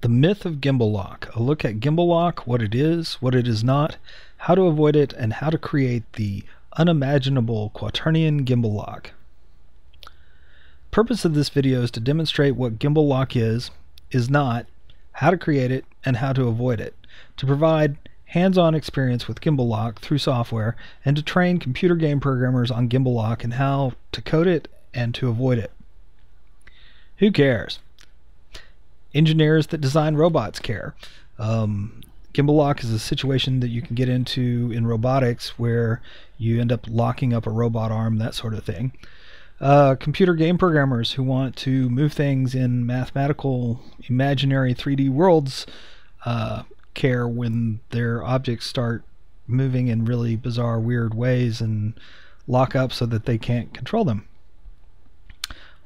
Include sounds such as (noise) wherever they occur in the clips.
The Myth of Gimbal Lock. A look at gimbal lock, what it is, what it is not, how to avoid it, and how to create the unimaginable quaternion gimbal lock. Purpose of this video is to demonstrate what gimbal lock is, is not, how to create it, and how to avoid it. To provide hands-on experience with gimbal lock through software and to train computer game programmers on gimbal lock and how to code it and to avoid it. Who cares? Engineers that design robots care. Um, gimbal lock is a situation that you can get into in robotics where you end up locking up a robot arm, that sort of thing. Uh, computer game programmers who want to move things in mathematical, imaginary 3D worlds uh, care when their objects start moving in really bizarre, weird ways and lock up so that they can't control them.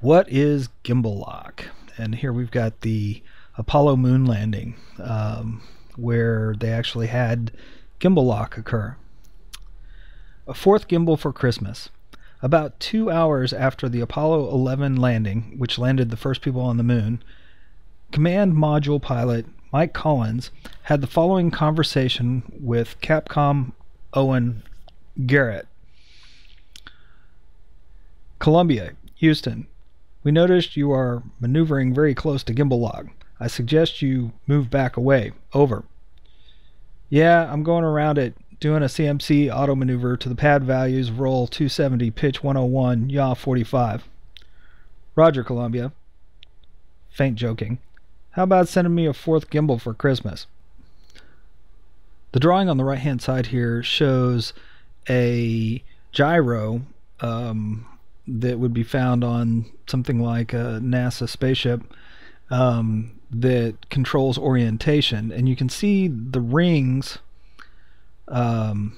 What is gimbal lock? And here we've got the Apollo moon landing, um, where they actually had gimbal lock occur. A fourth gimbal for Christmas. About two hours after the Apollo 11 landing, which landed the first people on the moon, Command Module pilot Mike Collins had the following conversation with Capcom Owen Garriott. Columbia, Houston, we noticed you are maneuvering very close to gimbal lock. I suggest you move back away. Over. Yeah, I'm going around it doing a CMC auto maneuver to the pad values roll 270 pitch 101 yaw 45. Roger Columbia. Faint joking. How about sending me a fourth gimbal for Christmas? The drawing on the right hand side here shows a gyro um, that would be found on something like a NASA spaceship um, that controls orientation, and you can see the rings um,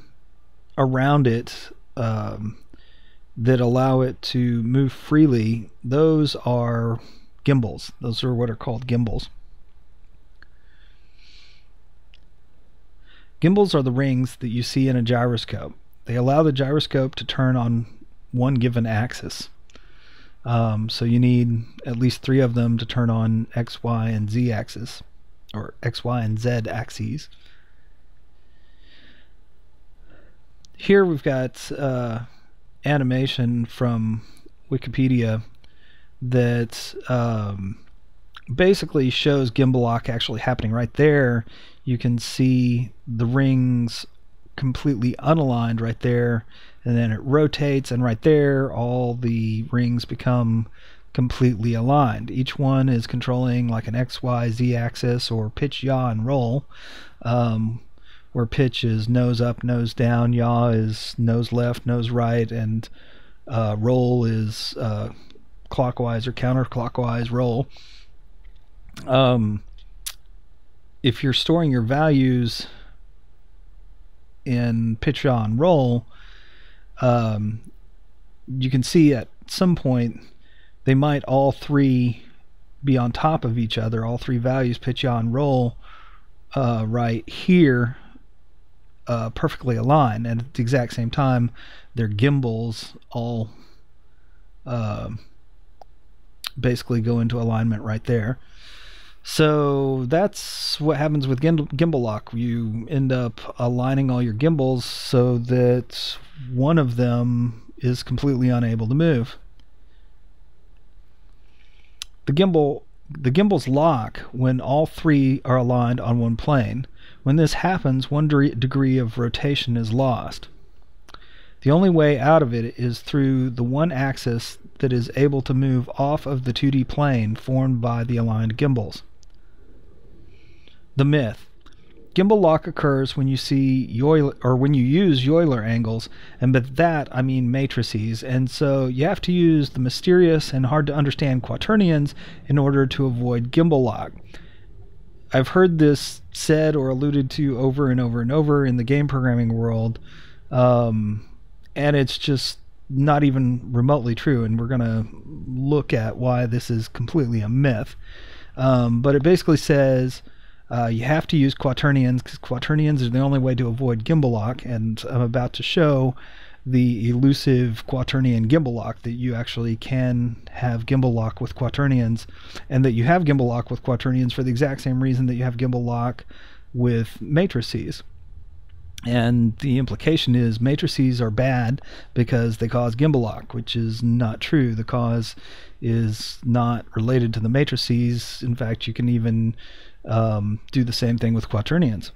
around it um, that allow it to move freely. Those are gimbals. Those are what are called gimbals. Gimbals are the rings that you see in a gyroscope. They allow the gyroscope to turn on one given axis. Um, so you need at least three of them to turn on X, Y, and Z axis, or X, Y, and Z axes. Here we've got uh, animation from Wikipedia that um, basically shows gimbal lock actually happening right there. You can see the rings completely unaligned right there and then it rotates and right there all the rings become completely aligned. Each one is controlling like an x y z axis or pitch yaw and roll um, where pitch is nose up nose down yaw is nose left nose right and uh, roll is uh, clockwise or counterclockwise roll. Um, if you're storing your values in pitch yaw, and roll, um, you can see at some point they might all three be on top of each other, all three values pitch on roll uh, right here uh, perfectly aligned, and at the exact same time, their gimbals all uh, basically go into alignment right there. So that's what happens with gimbal lock. You end up aligning all your gimbals so that one of them is completely unable to move. The gimbal the gimbals lock when all three are aligned on one plane. When this happens, one degree of rotation is lost. The only way out of it is through the one axis that is able to move off of the 2D plane formed by the aligned gimbals. The myth. Gimbal lock occurs when you see Euler, or when you use Euler angles, and by that I mean matrices, and so you have to use the mysterious and hard to understand quaternions in order to avoid gimbal lock. I've heard this said or alluded to over and over and over in the game programming world, um, and it's just not even remotely true. And we're going to look at why this is completely a myth. Um, but it basically says uh, you have to use quaternions because quaternions are the only way to avoid gimbal lock, and I'm about to show the elusive quaternion gimbal lock that you actually can have gimbal lock with quaternions and that you have gimbal lock with quaternions for the exact same reason that you have gimbal lock with matrices. And the implication is matrices are bad because they cause gimbal lock, which is not true. The cause is not related to the matrices. In fact, you can even um, do the same thing with quaternions.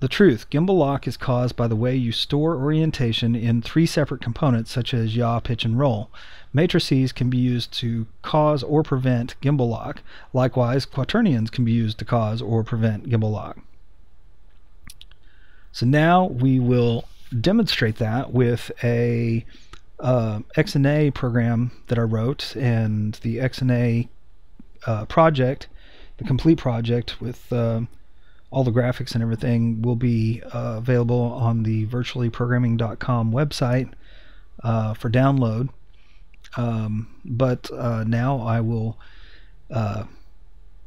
The truth, gimbal lock is caused by the way you store orientation in three separate components such as yaw, pitch, and roll. Matrices can be used to cause or prevent gimbal lock. Likewise, quaternions can be used to cause or prevent gimbal lock. So now we will demonstrate that with a uh, XNA program that I wrote and the XNA uh, project, the complete project with uh, all the graphics and everything will be uh, available on the virtuallyprogramming.com website uh, for download. Um, but uh, now I will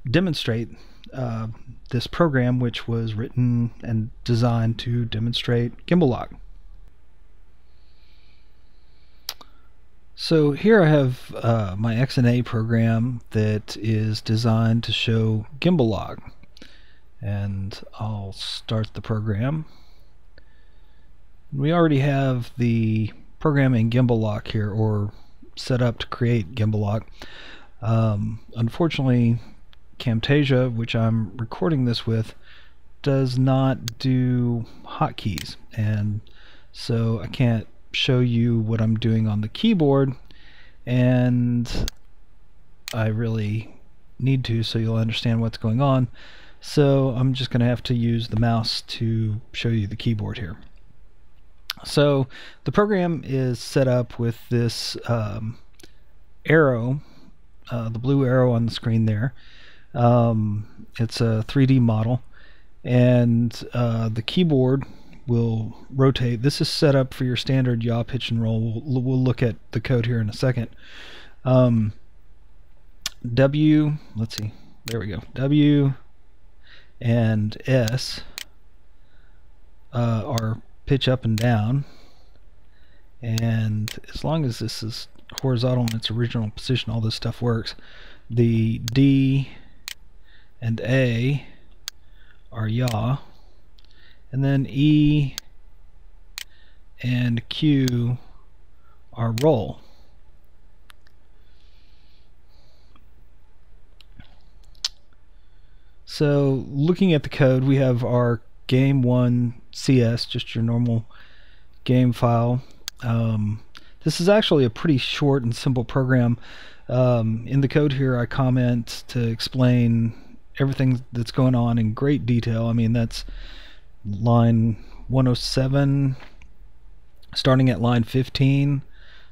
demonstrate this program, which was written and designed to demonstrate gimbal lock. So here I have uh, my XNA program that is designed to show gimbal lock. And I'll start the program. We already have the programming gimbal lock here, or set up to create gimbal lock. Um, unfortunately, Camtasia, which I'm recording this with, does not do hotkeys, and so I can't show you what I'm doing on the keyboard, and I really need to so you'll understand what's going on. So I'm just going to have to use the mouse to show you the keyboard here. So the program is set up with this um, arrow, uh, the blue arrow on the screen there, um, it's a 3D model, and uh, the keyboard will rotate. This is set up for your standard yaw, pitch, and roll. We'll, we'll look at the code here in a second. Um, w, let's see, there we go. W and S uh, are pitch up and down. And as long as this is horizontal in its original position, all this stuff works. The D and A are yaw, and then E and Q are roll. So looking at the code, we have our game one CS, just your normal game file. Um, this is actually a pretty short and simple program. Um, in the code here, I comment to explain everything that's going on in great detail. I mean, that's line 107, starting at line 15.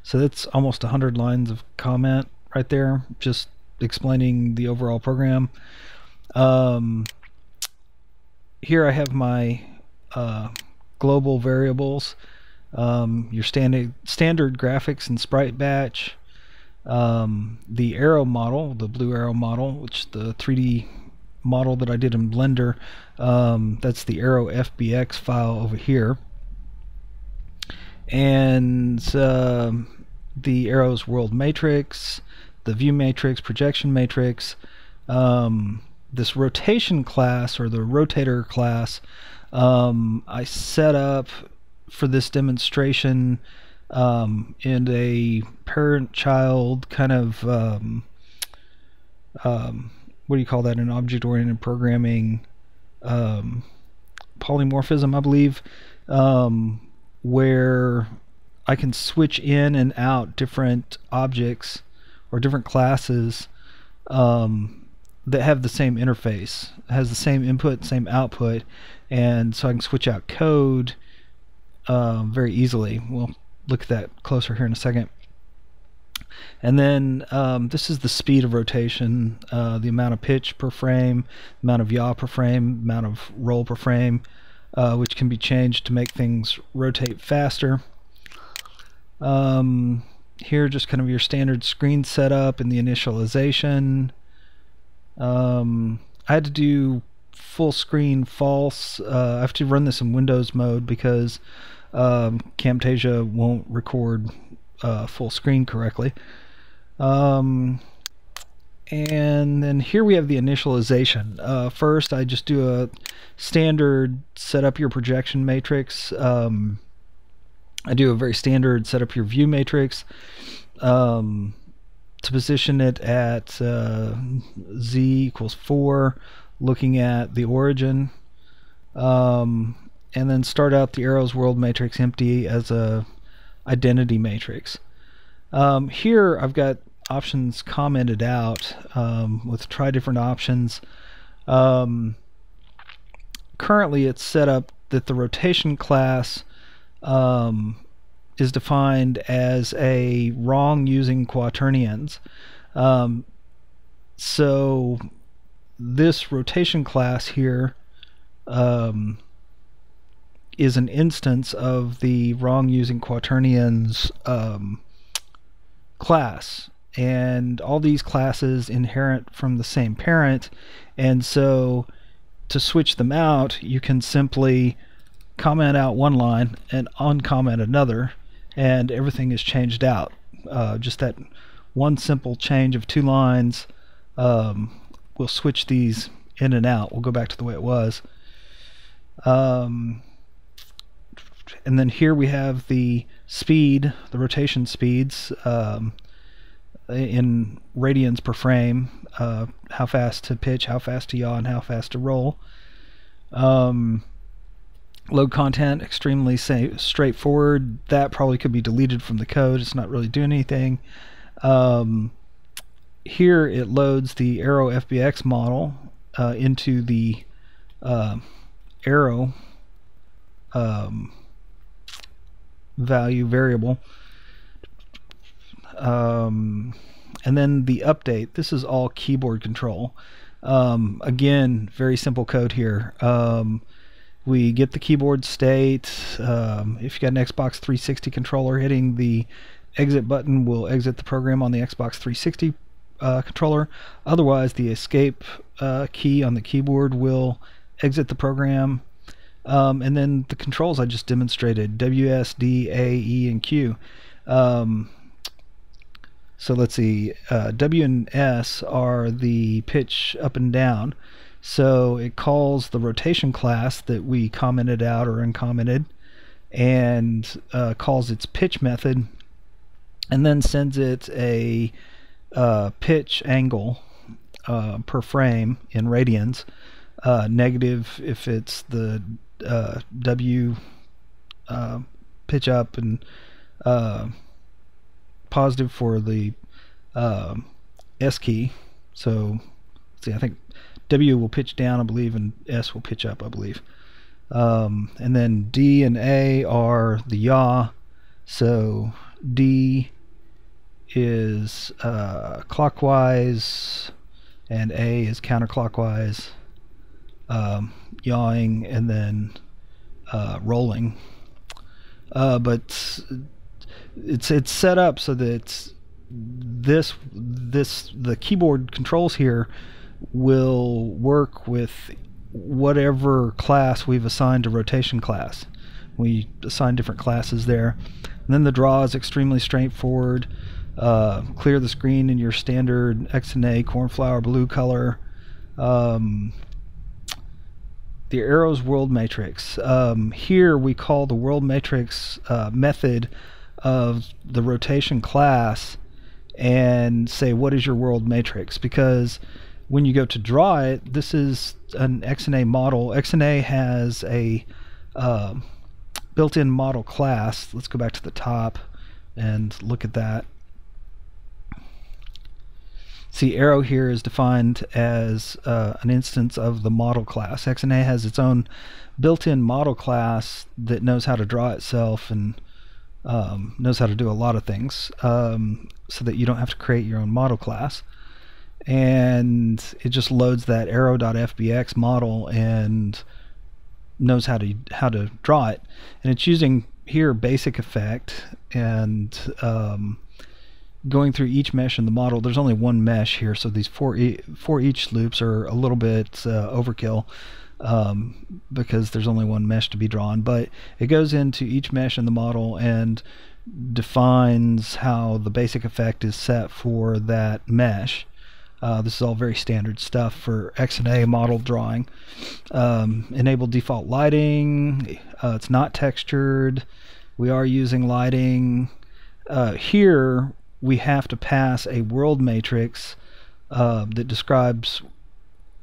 So that's almost 100 lines of comment right there, just explaining the overall program. Um, here I have my uh, global variables, um, your standard standard graphics and sprite batch, um, the arrow model, the blue arrow model, which the 3D model that I did in Blender. Um, that's the Arrow FBX file over here. And uh, the Arrow's world matrix, the view matrix, projection matrix, um, this rotation class or the rotator class um, I set up for this demonstration um, in a parent-child kind of um, um what do you call that? An object-oriented programming um, polymorphism, I believe, um, where I can switch in and out different objects or different classes um, that have the same interface, has the same input, same output, and so I can switch out code um, very easily. We'll look at that closer here in a second. And then um, this is the speed of rotation, uh, the amount of pitch per frame, amount of yaw per frame, amount of roll per frame, uh, which can be changed to make things rotate faster. Um, here, just kind of your standard screen setup and the initialization. Um, I had to do full screen false. Uh, I have to run this in Windows mode because um, Camtasia won't record uh, full screen correctly. Um, and then here we have the initialization. Uh, first, I just do a standard set up your projection matrix. Um, I do a very standard set up your view matrix um, to position it at uh, z equals 4, looking at the origin. Um, and then start out the arrows world matrix empty as a identity matrix. Um, here I've got options commented out um, with try different options. Um, currently it's set up that the rotation class um, is defined as a wrong using quaternions. Um, so this rotation class here um, is an instance of the wrong using quaternions um, class. And all these classes inherit from the same parent. And so to switch them out you can simply comment out one line and uncomment another and everything is changed out. Uh, just that one simple change of two lines um, will switch these in and out. We'll go back to the way it was. Um, and then here we have the speed the rotation speeds um, in radians per frame, uh, how fast to pitch, how fast to yaw, and how fast to roll. Um, load content, extremely straightforward. That probably could be deleted from the code. It's not really doing anything. Um, here it loads the Arrow FBX model uh, into the uh, Arrow um, value variable. Um, and then the update. This is all keyboard control. Um, again, very simple code here. Um, we get the keyboard state. Um, if you got an Xbox 360 controller, hitting the exit button will exit the program on the Xbox 360 uh, controller. Otherwise, the escape uh, key on the keyboard will exit the program. Um, and then the controls I just demonstrated W, S, D, A, E, and Q. Um, so let's see, uh, W and S are the pitch up and down. So it calls the rotation class that we commented out or uncommented and uh, calls its pitch method and then sends it a uh, pitch angle uh, per frame in radians. Uh, negative if it's the uh, W pitch up and positive for the um, S key. So, see, I think W will pitch down, I believe, and S will pitch up, I believe. Um, and then D and A are the yaw. So D is uh, clockwise and A is counterclockwise, um, yawing, and then uh, rolling. Uh, but it's it's set up so that this this the keyboard controls here will work with whatever class we've assigned to rotation class. We assign different classes there. And then the draw is extremely straightforward. Uh, clear the screen in your standard XNA cornflower blue color. Um, the arrows world matrix. Um, here we call the world matrix uh, method of the rotation class and say what is your world matrix? Because when you go to draw it this is an XNA model. XNA has a uh, built-in model class. Let's go back to the top and look at that see arrow here is defined as uh, an instance of the model class XNA has its own built-in model class that knows how to draw itself and um, knows how to do a lot of things um, so that you don't have to create your own model class. And it just loads that arrow.fbx model and knows how to how to draw it. And it's using here basic effect and um, going through each mesh in the model. There's only one mesh here, so these four e for each loops are a little bit uh, overkill um, because there's only one mesh to be drawn. But it goes into each mesh in the model and defines how the basic effect is set for that mesh. Uh, this is all very standard stuff for XNA model drawing. Um, enable default lighting. Uh, it's not textured. We are using lighting. Uh, here we have to pass a world matrix uh, that describes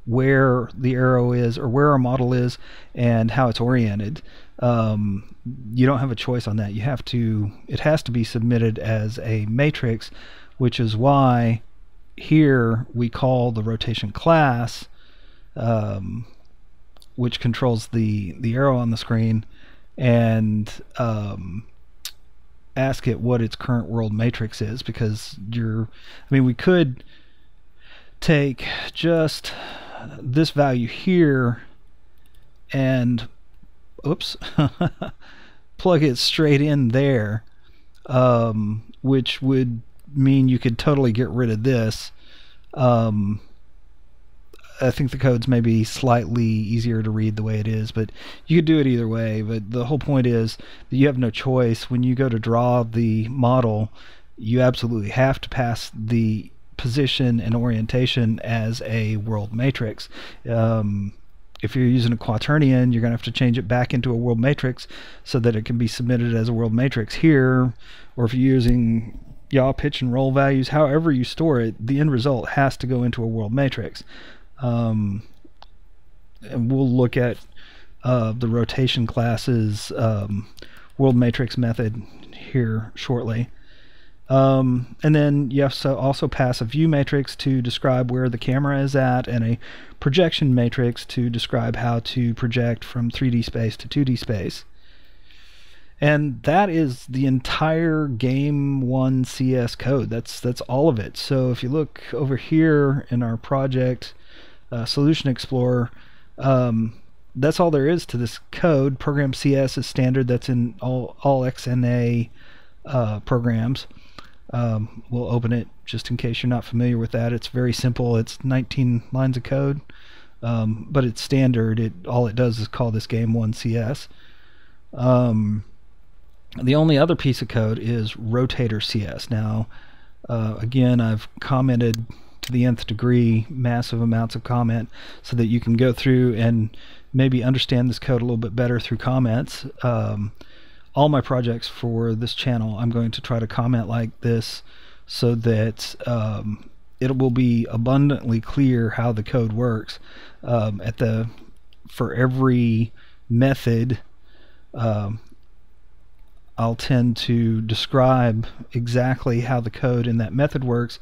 where the arrow is or where our model is and how it's oriented. Um, you don't have a choice on that. You have to, it has to be submitted as a matrix, which is why here we call the rotation class, um, which controls the, the arrow on the screen, and um, ask it what its current world matrix is because you're, I mean, we could take just this value here and oops (laughs) plug it straight in there um, which would mean you could totally get rid of this um, I think the code's maybe slightly easier to read the way it is, but you could do it either way. But the whole point is that you have no choice. When you go to draw the model, you absolutely have to pass the position and orientation as a world matrix. Um, if you're using a quaternion, you're going to have to change it back into a world matrix so that it can be submitted as a world matrix here. Or if you're using yaw, pitch, and roll values, however you store it, the end result has to go into a world matrix. Um, and we'll look at uh, the rotation classes um, world matrix method here shortly. Um, and then you have to also pass a view matrix to describe where the camera is at and a projection matrix to describe how to project from 3D space to 2D space. And that is the entire game 1 CS code. That's that's all of it. So if you look over here in our project uh, Solution Explorer, um, that's all there is to this code. Program CS is standard. That's in all all XNA uh, programs. Um, we'll open it just in case you're not familiar with that. It's very simple. It's 19 lines of code, um, but it's standard. It all it does is call this game one CS. Um, the only other piece of code is rotator CS. Now, uh, again, I've commented to the nth degree, massive amounts of comment, so that you can go through and maybe understand this code a little bit better through comments. Um, all my projects for this channel, I'm going to try to comment like this so that um, it will be abundantly clear how the code works. Um, at the for every method, um, I'll tend to describe exactly how the code in that method works,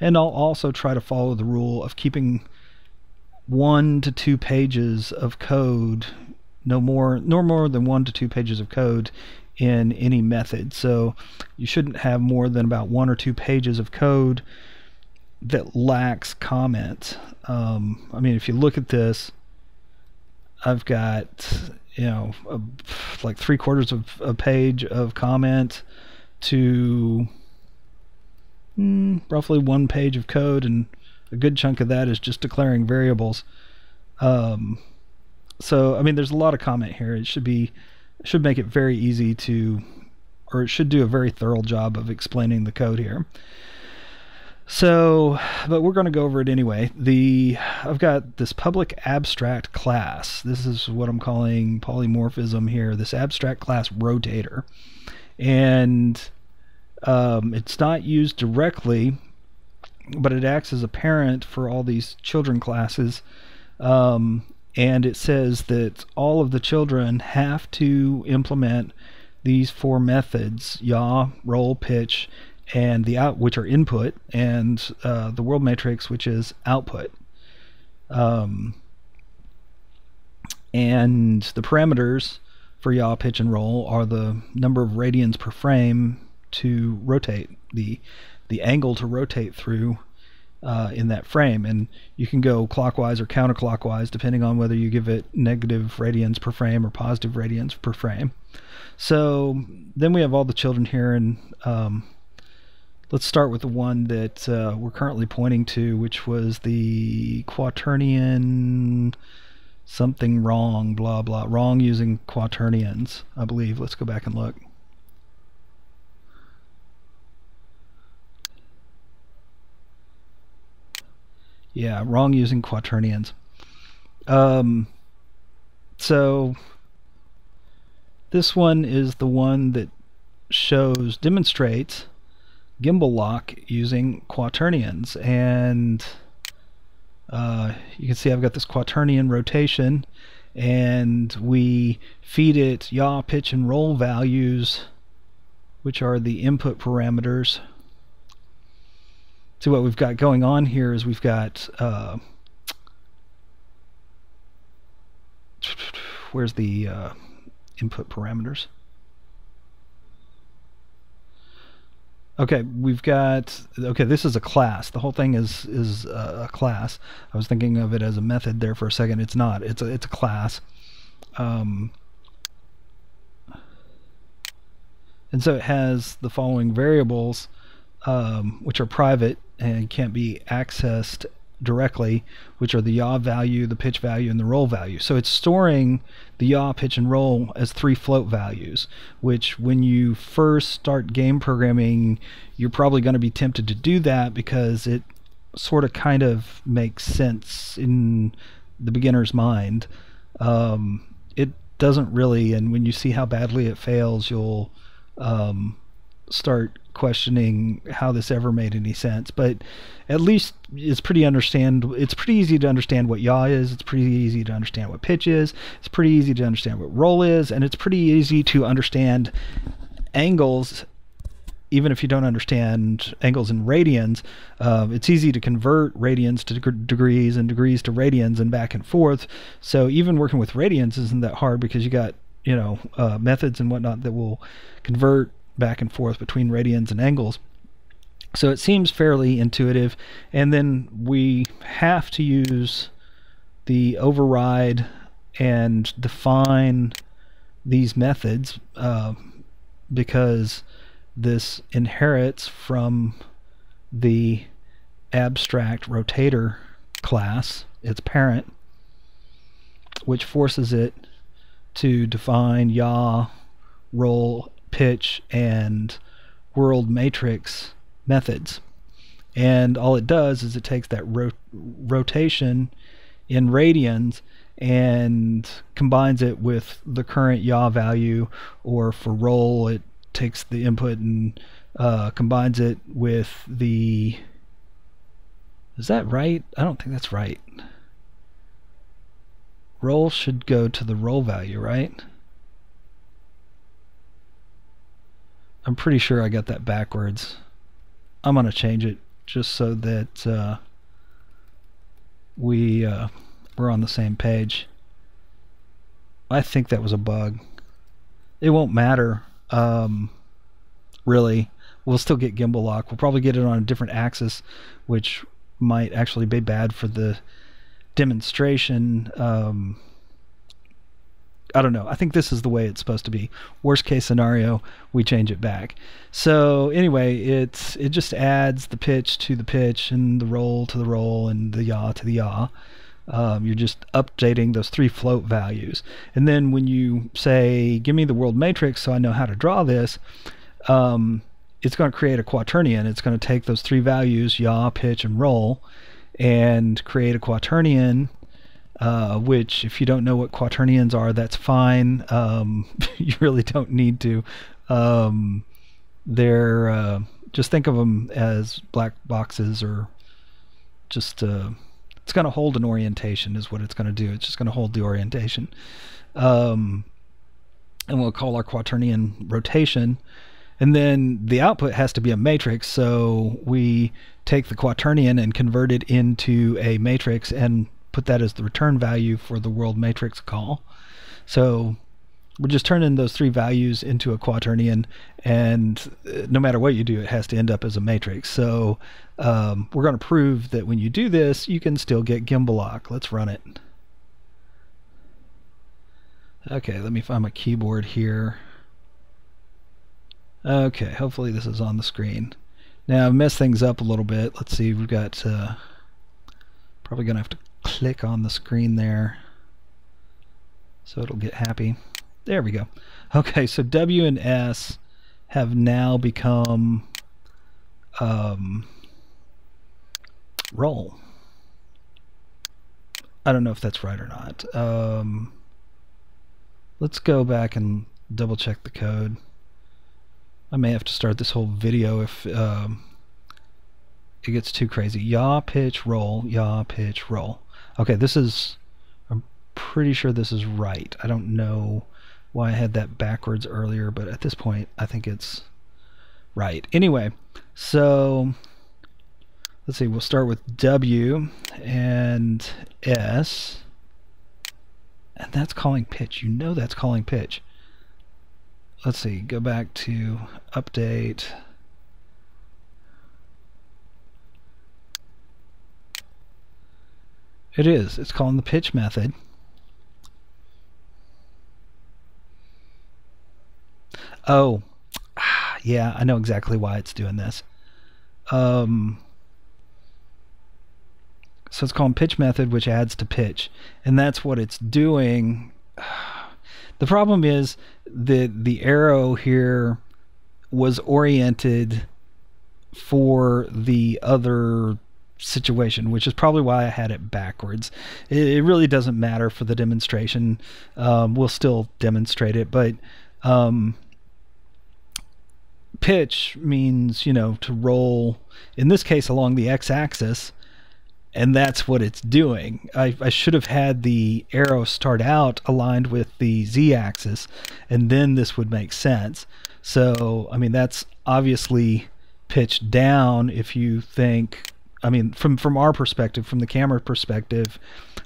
and I'll also try to follow the rule of keeping one to two pages of code no more no more than one to two pages of code in any method. So you shouldn't have more than about one or two pages of code that lacks comment. Um, I mean, if you look at this, I've got you know a, like three quarters of a page of comment to mm, roughly one page of code, and a good chunk of that is just declaring variables. Um, so I mean, there's a lot of comment here. It should be should make it very easy to, or it should do a very thorough job of explaining the code here. So, but we're going to go over it anyway. The I've got this public abstract class. This is what I'm calling polymorphism here. This abstract class rotator, and um, it's not used directly, but it acts as a parent for all these children classes. Um, and it says that all of the children have to implement these four methods yaw roll pitch and the out which are input and uh, the world matrix which is output um, and the parameters for yaw pitch and roll are the number of radians per frame to rotate the the angle to rotate through uh, in that frame. And you can go clockwise or counterclockwise depending on whether you give it negative radians per frame or positive radians per frame. So then we have all the children here, and um, let's start with the one that uh, we're currently pointing to, which was the quaternion something wrong, blah blah, wrong using quaternions, I believe. Let's go back and look. Yeah, wrong using quaternions. Um, so this one is the one that shows demonstrates gimbal lock using quaternions and uh, you can see I've got this quaternion rotation and we feed it yaw, pitch, and roll values which are the input parameters. So what we've got going on here is we've got uh, where's the uh, input parameters? Okay, we've got okay. This is a class. The whole thing is is a class. I was thinking of it as a method there for a second. It's not. It's a it's a class. Um, and so it has the following variables, um, which are private and can't be accessed directly, which are the yaw value, the pitch value, and the roll value. So it's storing the yaw, pitch, and roll as three float values, which when you first start game programming, you're probably going to be tempted to do that because it sort of kind of makes sense in the beginner's mind. Um, it doesn't really, and when you see how badly it fails, you'll um, start questioning how this ever made any sense. But at least it's pretty understand. It's pretty easy to understand what yaw is. It's pretty easy to understand what pitch is. It's pretty easy to understand what roll is, and it's pretty easy to understand angles. Even if you don't understand angles in radians, uh, it's easy to convert radians to deg- degrees and degrees to radians and back and forth. So even working with radians isn't that hard because you got you know uh, methods and whatnot that will convert back and forth between radians and angles. So it seems fairly intuitive. And then we have to use the override and define these methods uh, because this inherits from the abstract rotator class, its parent, which forces it to define yaw, roll, pitch, and world matrix methods. And all it does is it takes that ro- rotation in radians and combines it with the current yaw value, or for roll, it takes the input and uh, combines it with the. Is that right? I don't think that's right. Roll should go to the roll value, right? I'm pretty sure I got that backwards. I'm going to change it just so that uh, we, uh, we're on the same page. I think that was a bug. It won't matter, um, really. We'll still get gimbal lock. We'll probably get it on a different axis, which might actually be bad for the demonstration. Um, I don't know. I think this is the way it's supposed to be. Worst case scenario, we change it back. So anyway, it's it just adds the pitch to the pitch and the roll to the roll and the yaw to the yaw. Um, you're just updating those three float values. And then when you say, "Give me the world matrix," so I know how to draw this. Um, it's going to create a quaternion. It's going to take those three values, yaw, pitch, and roll, and create a quaternion uh, which, if you don't know what quaternions are, that's fine. Um, (laughs) you really don't need to. Um, they're uh, just think of them as black boxes, or just uh, it's going to hold an orientation, is what it's going to do. It's just going to hold the orientation. Um, and we'll call our quaternion rotation. And then the output has to be a matrix, so we take the quaternion and convert it into a matrix and put that as the return value for the world matrix call. So we're just turning those three values into a quaternion, and uh, no matter what you do, it has to end up as a matrix. So um, we're going to prove that when you do this, you can still get gimbal lock. Let's run it. Okay, let me find my keyboard here. Okay, hopefully this is on the screen. Now I've messed things up a little bit. Let's see, we've got uh, probably gonna have to click on the screen there so it'll get happy. There we go. Okay, so W and S have now become um, roll. I don't know if that's right or not. Um, let's go back and double check the code. I may have to start this whole video if um, it gets too crazy. Yaw, pitch, roll, yaw, pitch, roll. Okay, this is, I'm pretty sure this is right. I don't know why I had that backwards earlier, but at this point, I think it's right. Anyway, so let's see, we'll start with W and S. And that's calling pitch. You know that's calling pitch. Let's see, go back to update. It is. It's calling the pitch method. Oh, (sighs) yeah, I know exactly why it's doing this. Um, so it's called pitch method, which adds to pitch, and that's what it's doing. (sighs) The problem is the the arrow here was oriented for the other situation, which is probably why I had it backwards. It, it really doesn't matter for the demonstration. Um, we'll still demonstrate it, but um, pitch means you know to roll in this case along the x-axis and that's what it's doing I, I should have had the arrow start out aligned with the z-axis and then this would make sense so I mean that's obviously pitched down if you think I mean from from our perspective from the camera perspective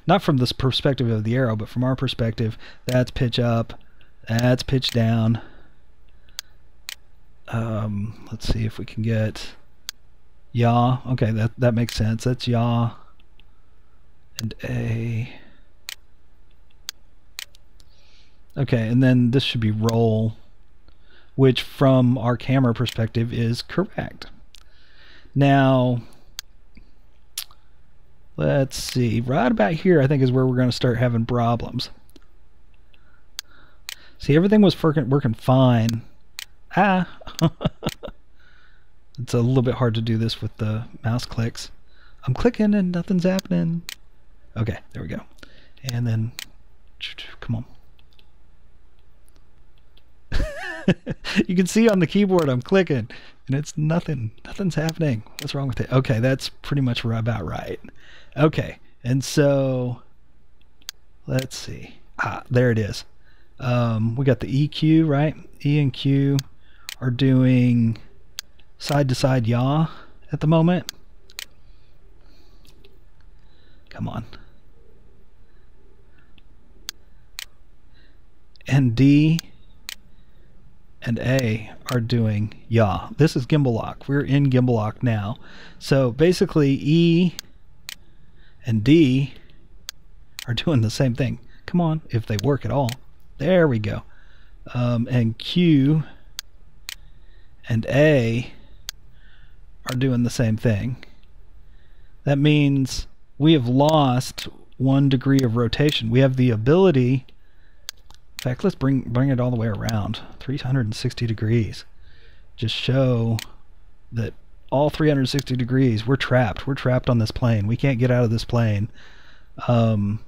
not from this perspective of the arrow but from our perspective that's pitch up that's pitch down um, let's see if we can get yaw. Okay, that that makes sense. That's yaw and a. Okay, and then this should be roll, which from our camera perspective is correct. Now, let's see. Right about here, I think, is where we're going to start having problems. See, everything was working, fine Ah! (laughs) it's a little bit hard to do this with the mouse clicks. I'm clicking and nothing's happening. Okay, there we go. And then, come on. (laughs) you can see on the keyboard I'm clicking and it's nothing. Nothing's happening. What's wrong with it? Okay, that's pretty much about right. Okay, and so let's see. Ah, there it is. Um, we got the EQ, right? E and Q are doing side to side yaw at the moment. Come on. And D and A are doing yaw. This is gimbal lock. We're in gimbal lock now. So basically E and D are doing the same thing. Come on, if they work at all. There we go. Um, and Q and A are doing the same thing. That means we have lost one degree of rotation. We have the ability, in fact, let's bring, bring it all the way around, 360 degrees. Just show that all 360 degrees, we're trapped. We're trapped on this plane. We can't get out of this plane. Um,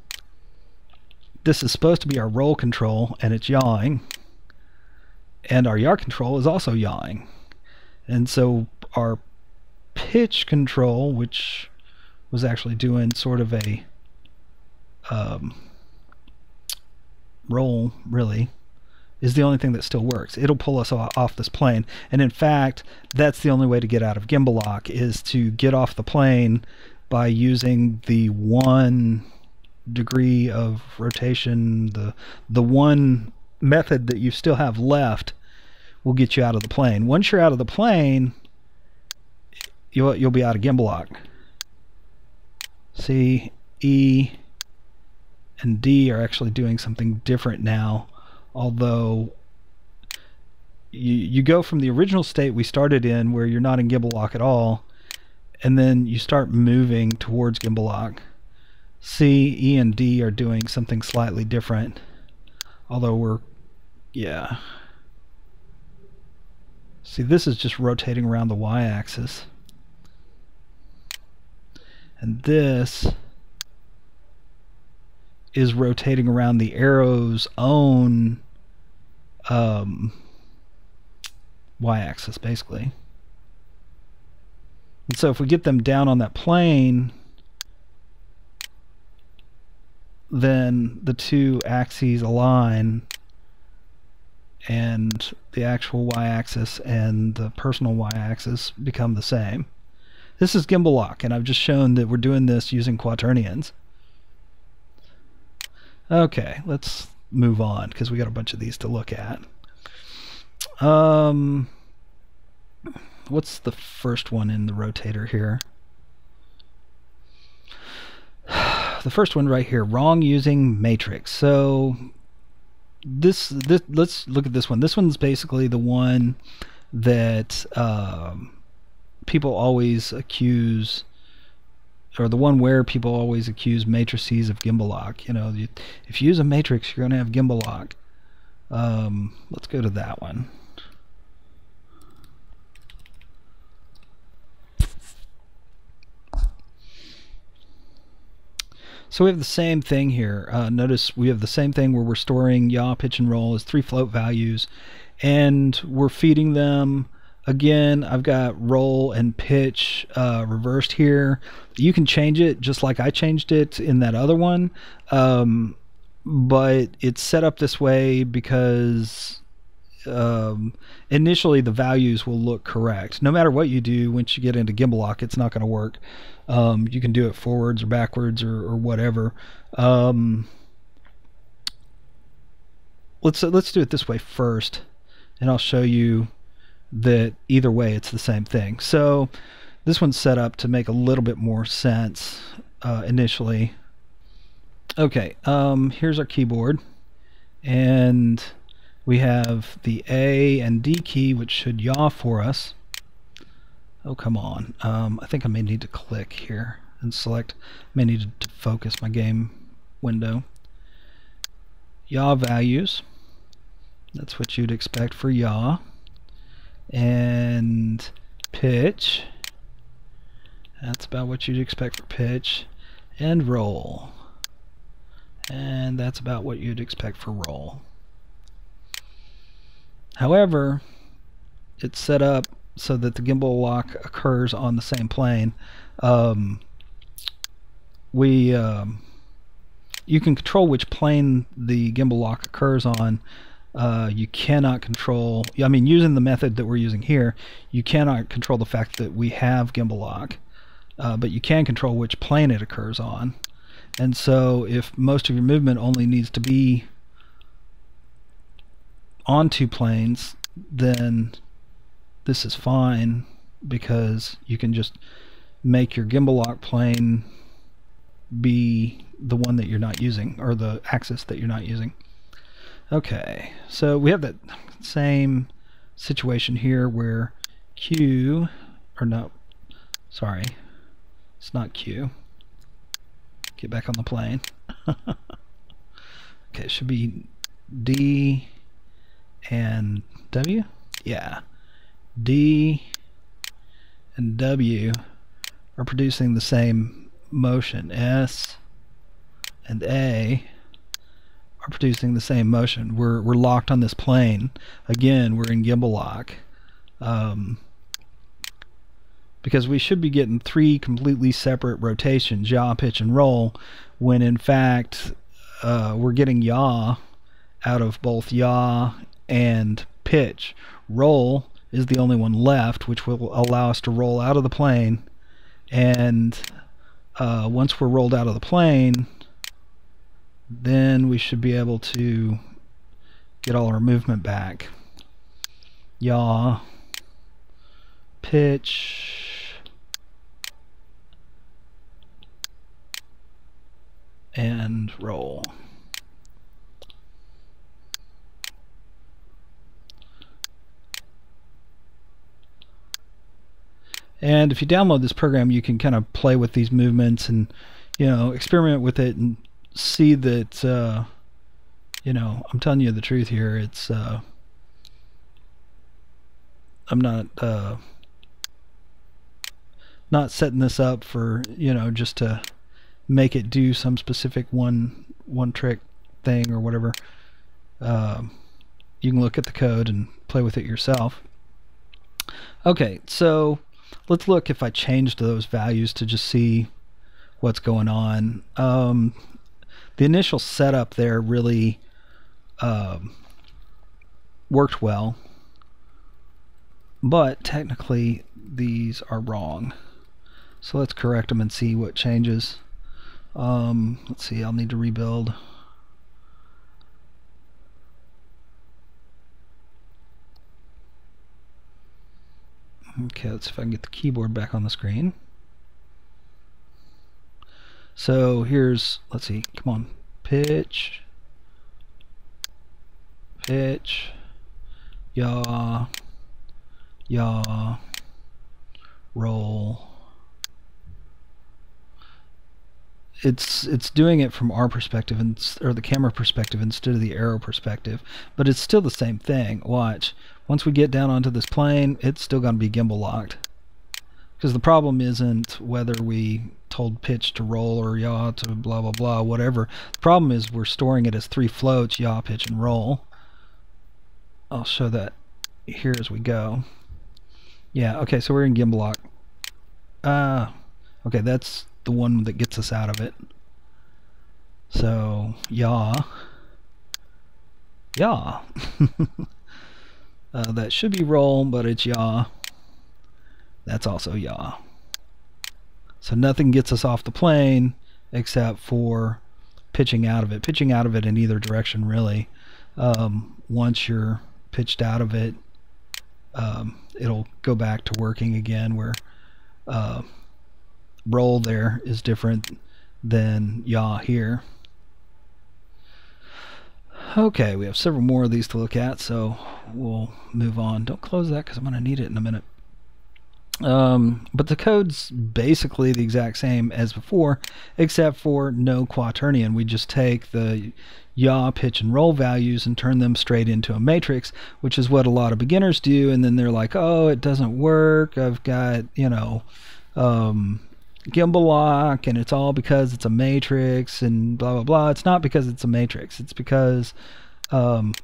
this is supposed to be our roll control, and it's yawing and our yaw control is also yawing. And so our pitch control, which was actually doing sort of a um, roll, really, is the only thing that still works. It'll pull us off this plane. And in fact, that's the only way to get out of gimbal lock is to get off the plane by using the one degree of rotation, the the one method that you still have left will get you out of the plane. Once you're out of the plane, you'll, you'll be out of gimbal lock. C, E, and D are actually doing something different now, although you, you go from the original state we started in where you're not in gimbal lock at all and then you start moving towards gimbal lock. C, E, and D are doing something slightly different. Although we're, yeah. See, this is just rotating around the y-axis. And this is rotating around the arrow's own um, y-axis, basically. And so if we get them down on that plane, then the two axes align and the actual y-axis and the personal y-axis become the same. This is gimbal lock, and I've just shown that we're doing this using quaternions. Okay, let's move on because we got a bunch of these to look at. Um, what's the first one in the rotator here? (sighs) the first one right here, wrong using matrix. So this, this let's look at this one. This one's basically the one that um, people always accuse or the one where people always accuse matrices of gimbal lock. You know, you, if you use a matrix, you're going to have gimbal lock. Um, let's go to that one. So we have the same thing here. Uh, notice we have the same thing where we're storing yaw, pitch, and roll as three float values, and we're feeding them Again, I've got roll and pitch uh, reversed here. You can change it just like I changed it in that other one. Um, but it's set up this way because um, initially the values will look correct. No matter what you do, once you get into gimbal lock, it's not going to work. Um, you can do it forwards or backwards or, or whatever. Um, let's let's do it this way first, and I'll show you that either way it's the same thing. So this one's set up to make a little bit more sense uh, initially. Okay, um, here's our keyboard and we have the A and D key which should yaw for us. Oh come on, um, I think I may need to click here and select, may need to focus my game window. Yaw values, that's what you'd expect for yaw and pitch. That's about what you'd expect for pitch. And roll. And that's about what you'd expect for roll. However, it's set up so that the gimbal lock occurs on the same plane. Um, we um, you can control which plane the gimbal lock occurs on uh, you cannot control, I mean, using the method that we're using here, you cannot control the fact that we have gimbal lock, uh, but you can control which plane it occurs on. And so if most of your movement only needs to be on two planes, then this is fine because you can just make your gimbal lock plane be the one that you're not using or the axis that you're not using. Okay, so we have that same situation here where Q, or no, sorry, it's not Q. Get back on the plane. (laughs) okay, it should be D and W. Yeah, D and W are producing the same motion. S and A are producing the same motion. We're, we're locked on this plane. Again, we're in gimbal lock. Um, because we should be getting three completely separate rotations, yaw, pitch, and roll, when in fact uh, we're getting yaw out of both yaw and pitch. Roll is the only one left, which will allow us to roll out of the plane. And uh, once we're rolled out of the plane, then we should be able to get all our movement back. Yaw. Pitch. And roll. And if you download this program, you can kind of play with these movements and, you know, experiment with it and see that, uh, you know, I'm telling you the truth here. It's, uh, I'm not, uh, not setting this up for, you know, just to make it do some specific one, one trick thing or whatever. Um, you can look at the code and play with it yourself. Okay, so let's look if I changed those values to just see what's going on. Um, the initial setup there really um, worked well, but technically these are wrong. So let's correct them and see what changes. Um, let's see, I'll need to rebuild. Okay, let's see if I can get the keyboard back on the screen. So here's, let's see, come on, pitch, pitch, yaw, yaw, roll. It's it's doing it from our perspective and or the camera perspective instead of the arrow perspective, but it's still the same thing. Watch, once we get down onto this plane, it's still going to be gimbal locked. Because the problem isn't whether we told pitch to roll or yaw to blah blah blah, whatever. The problem is we're storing it as three floats, yaw, pitch, and roll. I'll show that here as we go. Yeah, okay, so we're in gimbal lock. Uh, okay, that's the one that gets us out of it. So, yaw. Yaw. (laughs) Uh, that should be roll, but it's yaw. That's also yaw. So nothing gets us off the plane except for pitching out of it. Pitching out of it in either direction, really. Um, once you're pitched out of it, um, it'll go back to working again where uh, roll there is different than yaw here. Okay, we have several more of these to look at, so we'll move on. Don't close that because I'm going to need it in a minute. Um, but the code's basically the exact same as before, except for no quaternion. We just take the yaw, pitch, and roll values and turn them straight into a matrix, which is what a lot of beginners do. And then they're like, oh, it doesn't work. I've got, you know, um, gimbal lock and it's all because it's a matrix and blah blah blah it's not because it's a matrix it's because um,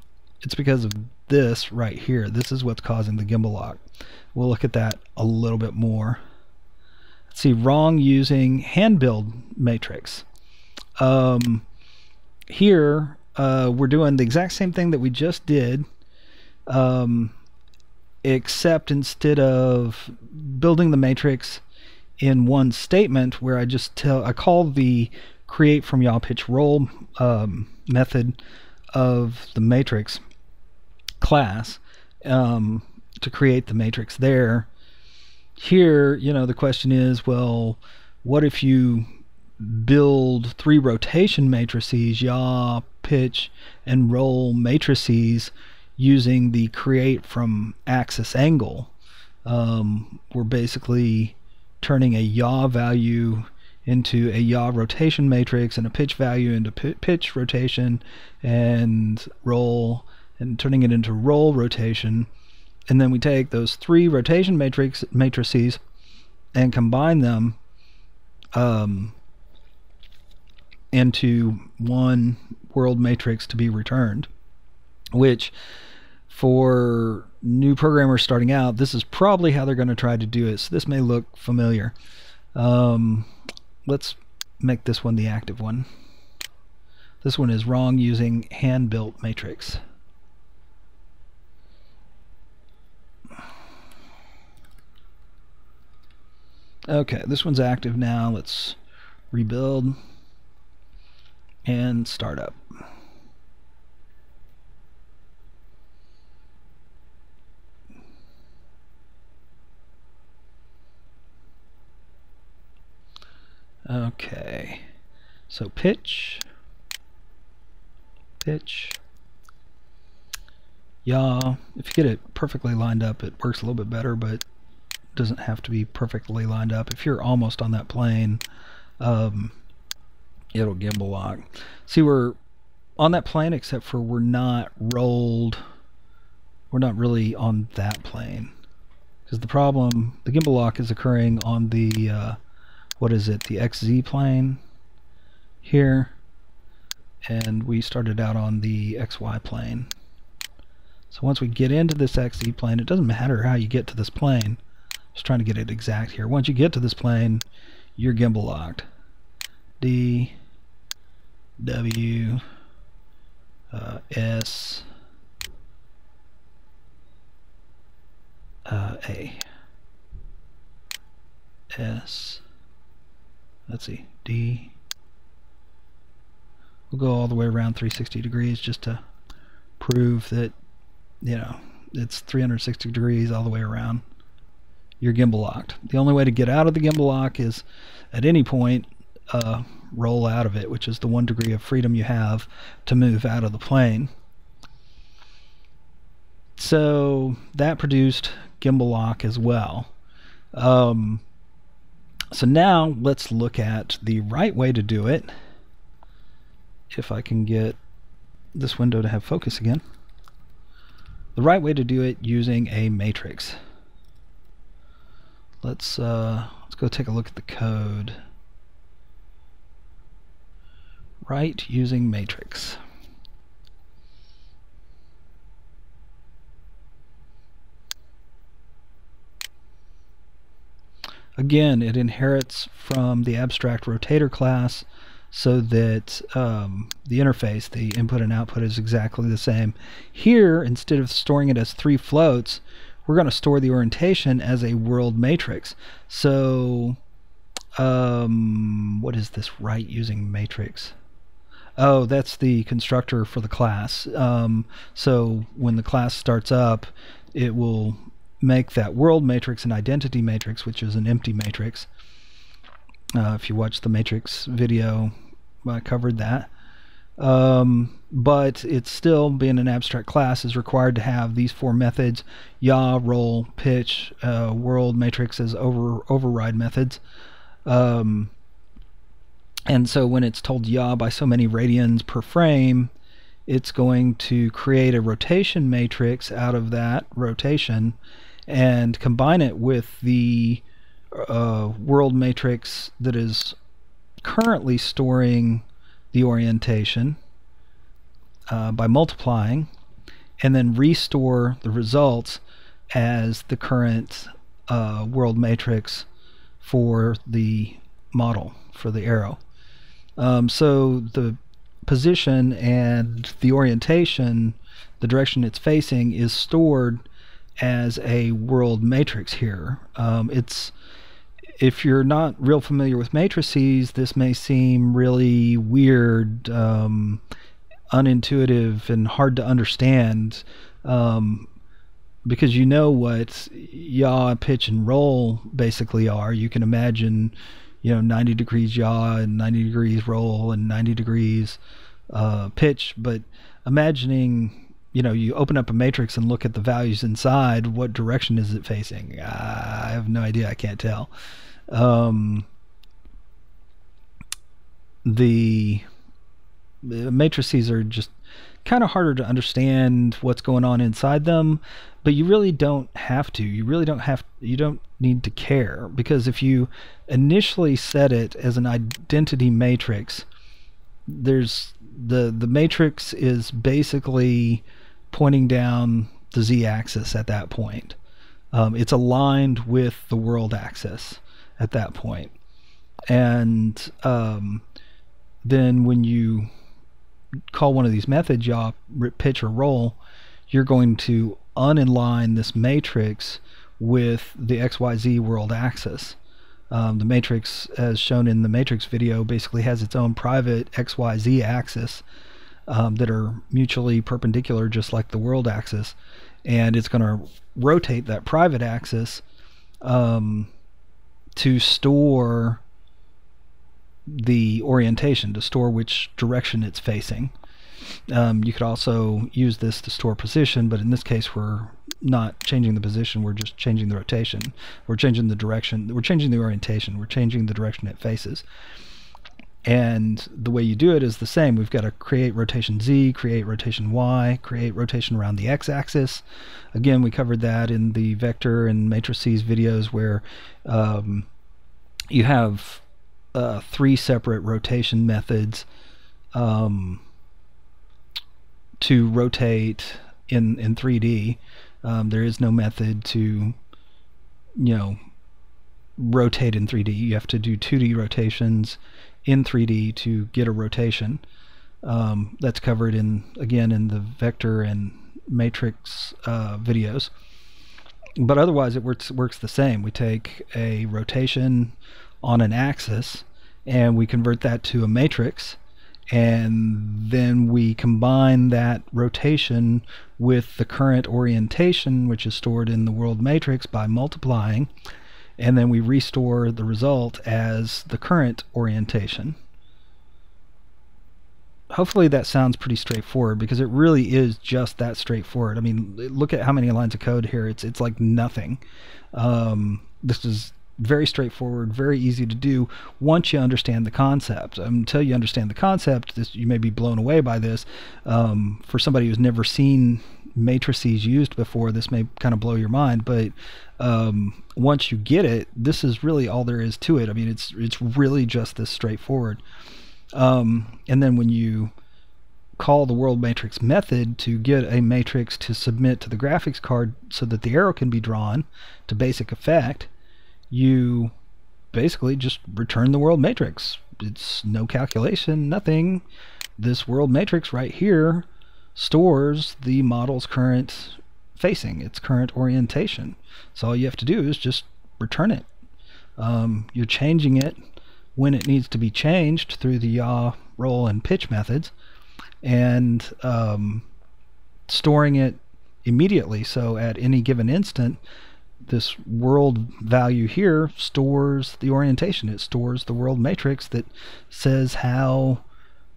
it's because of this right here this is what's causing the gimbal lock we'll look at that a little bit more. Let's see wrong using hand build matrix. Um, here uh, we're doing the exact same thing that we just did um, except instead of building the matrix in one statement where I just tell I call the create from yaw pitch roll um, method of the matrix class um, to create the matrix there. Here, you know, the question is, well, what if you build three rotation matrices, yaw, pitch, and roll matrices using the create from axis angle? Um, we're basically turning a yaw value into a yaw rotation matrix and a pitch value into pitch rotation and roll and turning it into roll rotation and then we take those three rotation matrix matrices and combine them um, into one world matrix to be returned which for new programmers starting out, this is probably how they're going to try to do it. So this may look familiar. Um, let's make this one the active one. This one is wrong using hand-built matrix. Okay, this one's active now. Let's rebuild and start up. Okay, so pitch, pitch, yaw. If you get it perfectly lined up, it works a little bit better, but doesn't have to be perfectly lined up. If you're almost on that plane, um, it'll gimbal lock. See, we're on that plane, except for we're not rolled. We're not really on that plane because the problem, the gimbal lock is occurring on the uh, what is it, the XZ plane here, and we started out on the XY plane. So once we get into this XZ plane, it doesn't matter how you get to this plane. Just trying to get it exact here. Once you get to this plane, you're gimbal locked. D W uh, S uh, A. S. Let's see. D. We'll go all the way around 360 degrees just to prove that you know it's 360 degrees all the way around you're gimbal locked the only way to get out of the gimbal lock is at any point uh, roll out of it, which is the one degree of freedom you have to move out of the plane. So that produced gimbal lock as well. Um, so now let's look at the right way to do it. If I can get this window to have focus again. The right way to do it using a matrix. Let's uh, let's go take a look at the code. Right using matrix. Again, it inherits from the abstract rotator class so that um, the interface, the input and output is exactly the same. Here, instead of storing it as three floats, we're going to store the orientation as a world matrix. So, um, what is this right using matrix? Oh, that's the constructor for the class. Um, so when the class starts up, it will make that world matrix an identity matrix, which is an empty matrix. Uh, if you watch the matrix video, I covered that. Um, but it's still, being an abstract class, is required to have these four methods, yaw, roll, pitch, uh, world matrix as over, override methods. Um, and so when it's told yaw by so many radians per frame, it's going to create a rotation matrix out of that rotation and combine it with the uh, world matrix that is currently storing the orientation uh, by multiplying and then restore the results as the current uh, world matrix for the model, for the arrow. Um, so the position and the orientation, the direction it's facing, is stored as a world matrix here. Um, it's if you're not real familiar with matrices, this may seem really weird, um, unintuitive, and hard to understand um, because you know what yaw, pitch, and roll basically are. You can imagine you know 90 degrees yaw and 90 degrees roll and 90 degrees uh, pitch but imagining you know you open up a matrix and look at the values inside what direction is it facing? I have no idea. I can't tell um, the, matrices are just kind of harder to understand what's going on inside them but you really don't have to. You really don't have you don't need to care because if you initially set it as an identity matrix there's the the matrix is basically pointing down the z-axis at that point. Um, it's aligned with the world axis at that point and um, then when you call one of these methods yaw pitch or roll you're going to uninline this matrix with the XYZ world axis. Um, the matrix, as shown in the matrix video, basically has its own private XYZ axis um, that are mutually perpendicular, just like the world axis. And it's going to rotate that private axis um, to store the orientation, to store which direction it's facing. Um, you could also use this to store position, but in this case we're not changing the position. We're just changing the rotation. We're changing the direction. We're changing the orientation. We're changing the direction it faces. And the way you do it is the same. We've got to create rotation Z, create rotation Y, create rotation around the X axis. Again, we covered that in the vector and matrices videos where um, you have uh, three separate rotation methods um, to rotate in, in 3D. Um, there is no method to, you know, rotate in 3D. You have to do 2D rotations in 3D to get a rotation. Um, that's covered in again in the vector and matrix uh, videos. But otherwise, it works works the same. We take a rotation on an axis and we convert that to a matrix, and then we combine that rotation with the current orientation, which is stored in the world matrix, by multiplying and then we restore the result as the current orientation. Hopefully that sounds pretty straightforward because it really is just that straightforward. I mean, look at how many lines of code here. It's it's like nothing. Um, this is very straightforward, very easy to do once you understand the concept. Until you understand the concept, this, you may be blown away by this. Um, for somebody who's never seen matrices used before, this may kind of blow your mind, but um, once you get it, this is really all there is to it. I mean, it's it's really just this straightforward. Um, and then when you call the world matrix method to get a matrix to submit to the graphics card so that the arrow can be drawn to basic effect, you basically just return the world matrix. It's no calculation, nothing. This world matrix right here stores the model's current facing, its current orientation. So all you have to do is just return it. Um, you're changing it when it needs to be changed through the yaw, roll, and pitch methods, and um, storing it immediately. So at any given instant, this world value here stores the orientation. It stores the world matrix that says how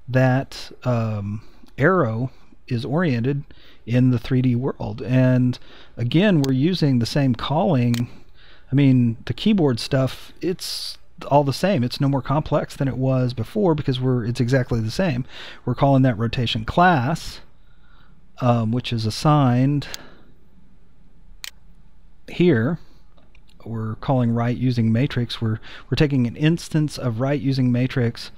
that um, arrow is oriented in the 3D world. And again, we're using the same calling. I mean, the keyboard stuff, it's all the same. It's no more complex than it was before because we're it's exactly the same. We're calling that rotation class, um, which is assigned here. We're calling right using matrix. We're we're taking an instance of right using matrix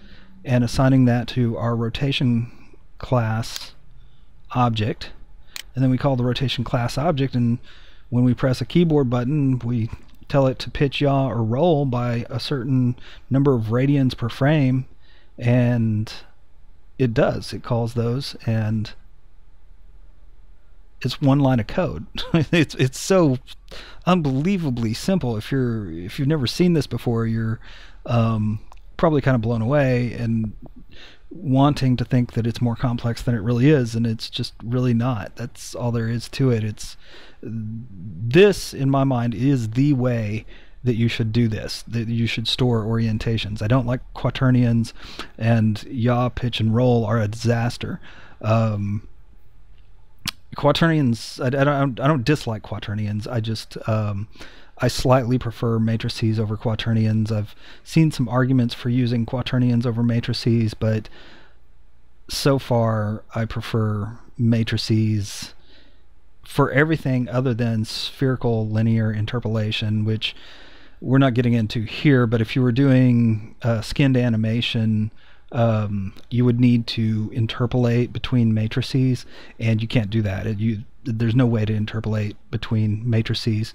and assigning that to our rotation class object and then we call the rotation class object and when we press a keyboard button we tell it to pitch yaw or roll by a certain number of radians per frame and it does. It calls those and it's one line of code. (laughs) It's it's so unbelievably simple. If you're if you've never seen this before you're um, probably kind of blown away and wanting to think that it's more complex than it really is and it's just really not. That's all there is to it. It's this in my mind is the way that you should do this that you should store orientations. I don't like quaternions and yaw pitch and roll are a disaster. Um, quaternions I, I, don't i don't dislike quaternions. I just um, I slightly prefer matrices over quaternions. I've seen some arguments for using quaternions over matrices, but so far I prefer matrices for everything other than spherical linear interpolation, which we're not getting into here, but if you were doing uh, skinned animation, um, you would need to interpolate between matrices, and you can't do that. It, you, there's no way to interpolate between matrices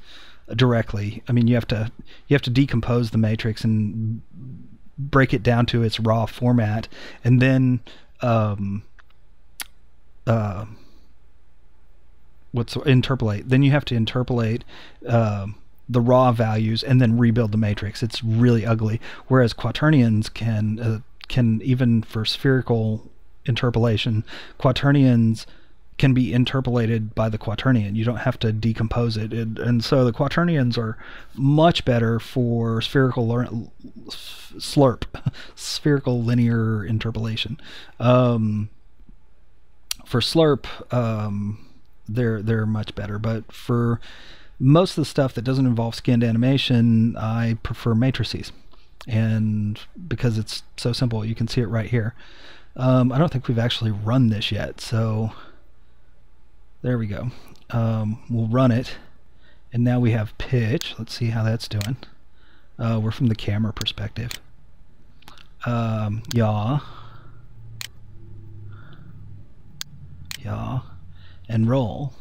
directly. I mean, you have to you have to decompose the matrix and break it down to its raw format, and then um, uh, what's interpolate. Then you have to interpolate. Uh, the raw values and then rebuild the matrix. It's really ugly. Whereas quaternions can uh, can even for spherical interpolation, quaternions can be interpolated by the quaternion. You don't have to decompose it. it and so the quaternions are much better for spherical slerp, (laughs) spherical linear interpolation. Um, for slerp, um, they're they're much better. But for most of the stuff that doesn't involve skinned animation, I prefer matrices, and because it's so simple, you can see it right here. Um, I don't think we've actually run this yet, so there we go. Um, we'll run it, and now we have pitch. Let's see how that's doing. Uh, we're from the camera perspective. Um, yaw. Yaw. And roll.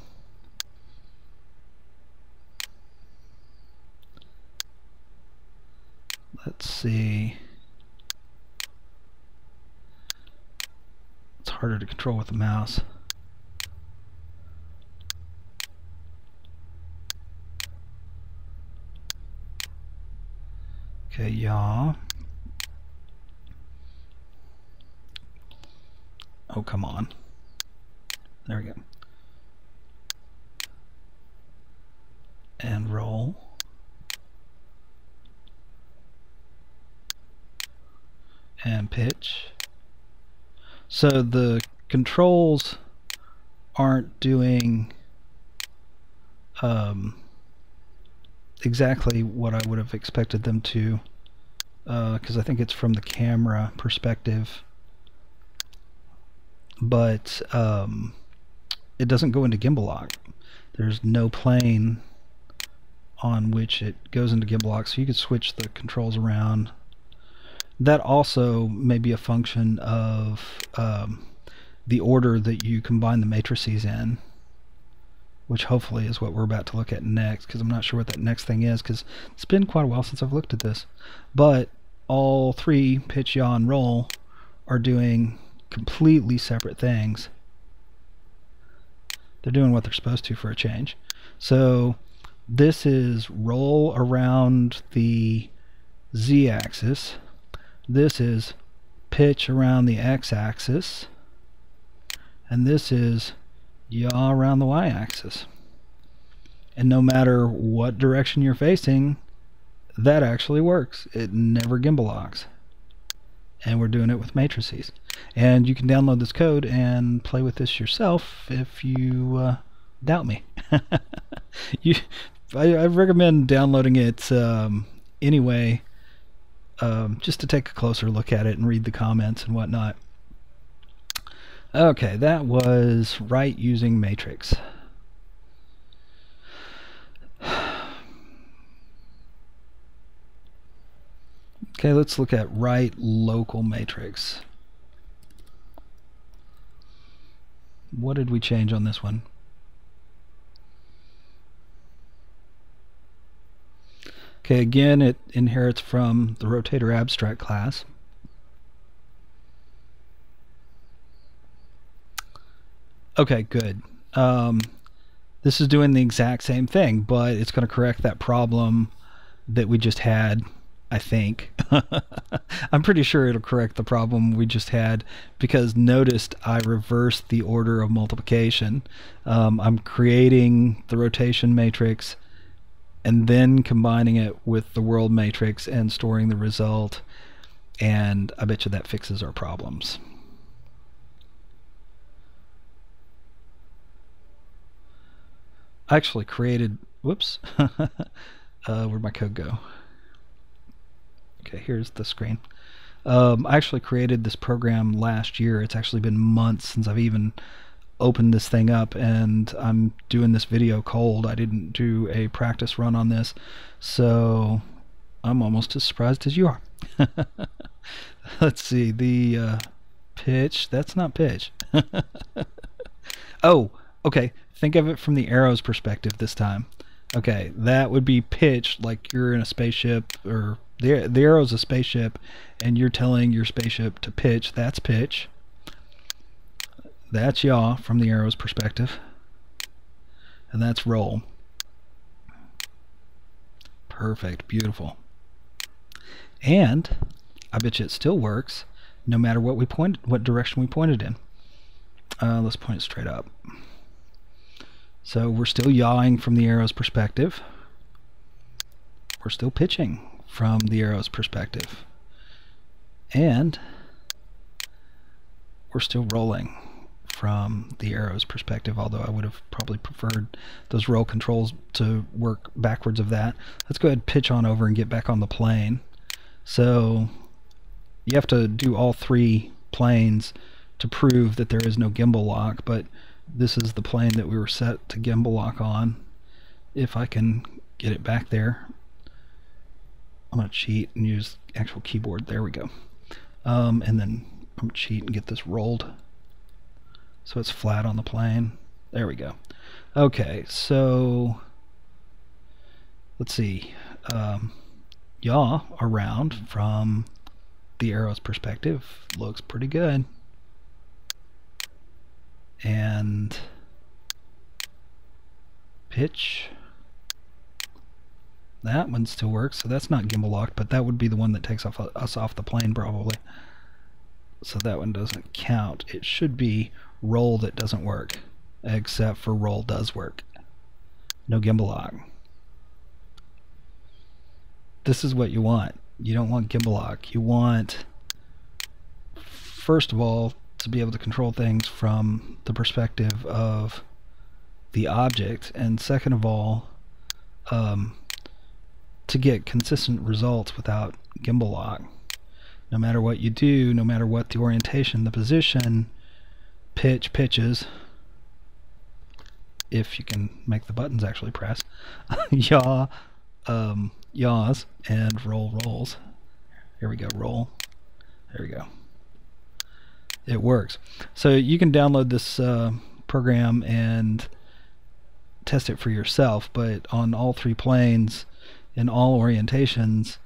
Let's see. It's harder to control with the mouse. Okay, yaw. Oh, come on. There we go. And roll. And pitch. So the controls aren't doing um, exactly what I would have expected them to because uh, I think it's from the camera perspective. But um, it doesn't go into gimbal lock. There's no plane on which it goes into gimbal lock so you could switch the controls around. That also may be a function of um, the order that you combine the matrices in which hopefully is what we're about to look at next because I'm not sure what that next thing is because it's been quite a while since I've looked at this. But all three, pitch, yaw, and roll, are doing completely separate things. They're doing what they're supposed to for a change. So this is roll around the z-axis. This is pitch around the x-axis. And this is yaw around the y-axis. And no matter what direction you're facing, that actually works. It never gimbal locks. And we're doing it with matrices. And you can download this code and play with this yourself if you uh, doubt me. (laughs) you, I, I, recommend downloading it um, anyway, um, just to take a closer look at it and read the comments and whatnot. Okay, that was right using matrix. Okay, let's look at right local matrix. What did we change on this one? Okay, again, it inherits from the rotator abstract class. Okay, good. Um, this is doing the exact same thing, but it's going to correct that problem that we just had, I think. (laughs) I'm pretty sure it'll correct the problem we just had because noticed I reversed the order of multiplication. Um, I'm creating the rotation matrix and then combining it with the world matrix and storing the result. And I bet you that fixes our problems. Actually created, whoops, (laughs) uh, where'd my code go? Okay, here's the screen. Um, I actually created this program last year. It's actually been months since I've even opened this thing up and I'm doing this video cold. I didn't do a practice run on this, so I'm almost as surprised as you are. (laughs) Let's see, the uh, pitch, that's not pitch. (laughs) oh, okay, think of it from the arrow's perspective this time. Okay, that would be pitch like you're in a spaceship or the the arrow's a spaceship and you're telling your spaceship to pitch. That's pitch. That's yaw from the arrow's perspective. And that's roll. Perfect, beautiful. And I bet you it still works no matter what we point what direction we pointed in. Uh, let's point it straight up. So we're still yawing from the arrow's perspective. We're still pitching from the arrow's perspective. And we're still rolling from the arrow's perspective, although I would have probably preferred those roll controls to work backwards of that. Let's go ahead and pitch on over and get back on the plane. So you have to do all three planes to prove that there is no gimbal lock, but this is the plane that we were set to gimbal lock on. If I can get it back there, I'm going to cheat and use actual keyboard. There we go. Um, and then I'm going to cheat and get this rolled so it's flat on the plane. There we go. Okay, so let's see. Um, yaw around from the arrow's perspective looks pretty good. And pitch. That one still works, so that's not gimbal locked, but that would be the one that takes off us off the plane probably. So that one doesn't count. It should be roll that doesn't work, except for roll does work. No gimbal lock. This is what you want. You don't want gimbal lock. You want, first of all, to be able to control things from the perspective of the object, and second of all, um, to get consistent results without gimbal lock. No matter what you do, no matter what the orientation, the position, pitch pitches, if you can make the buttons actually press, (laughs) yaw, um, yaws, and roll rolls. Here we go, roll. There we go. It works. So you can download this uh, program and test it for yourself, but on all three planes, in all orientations,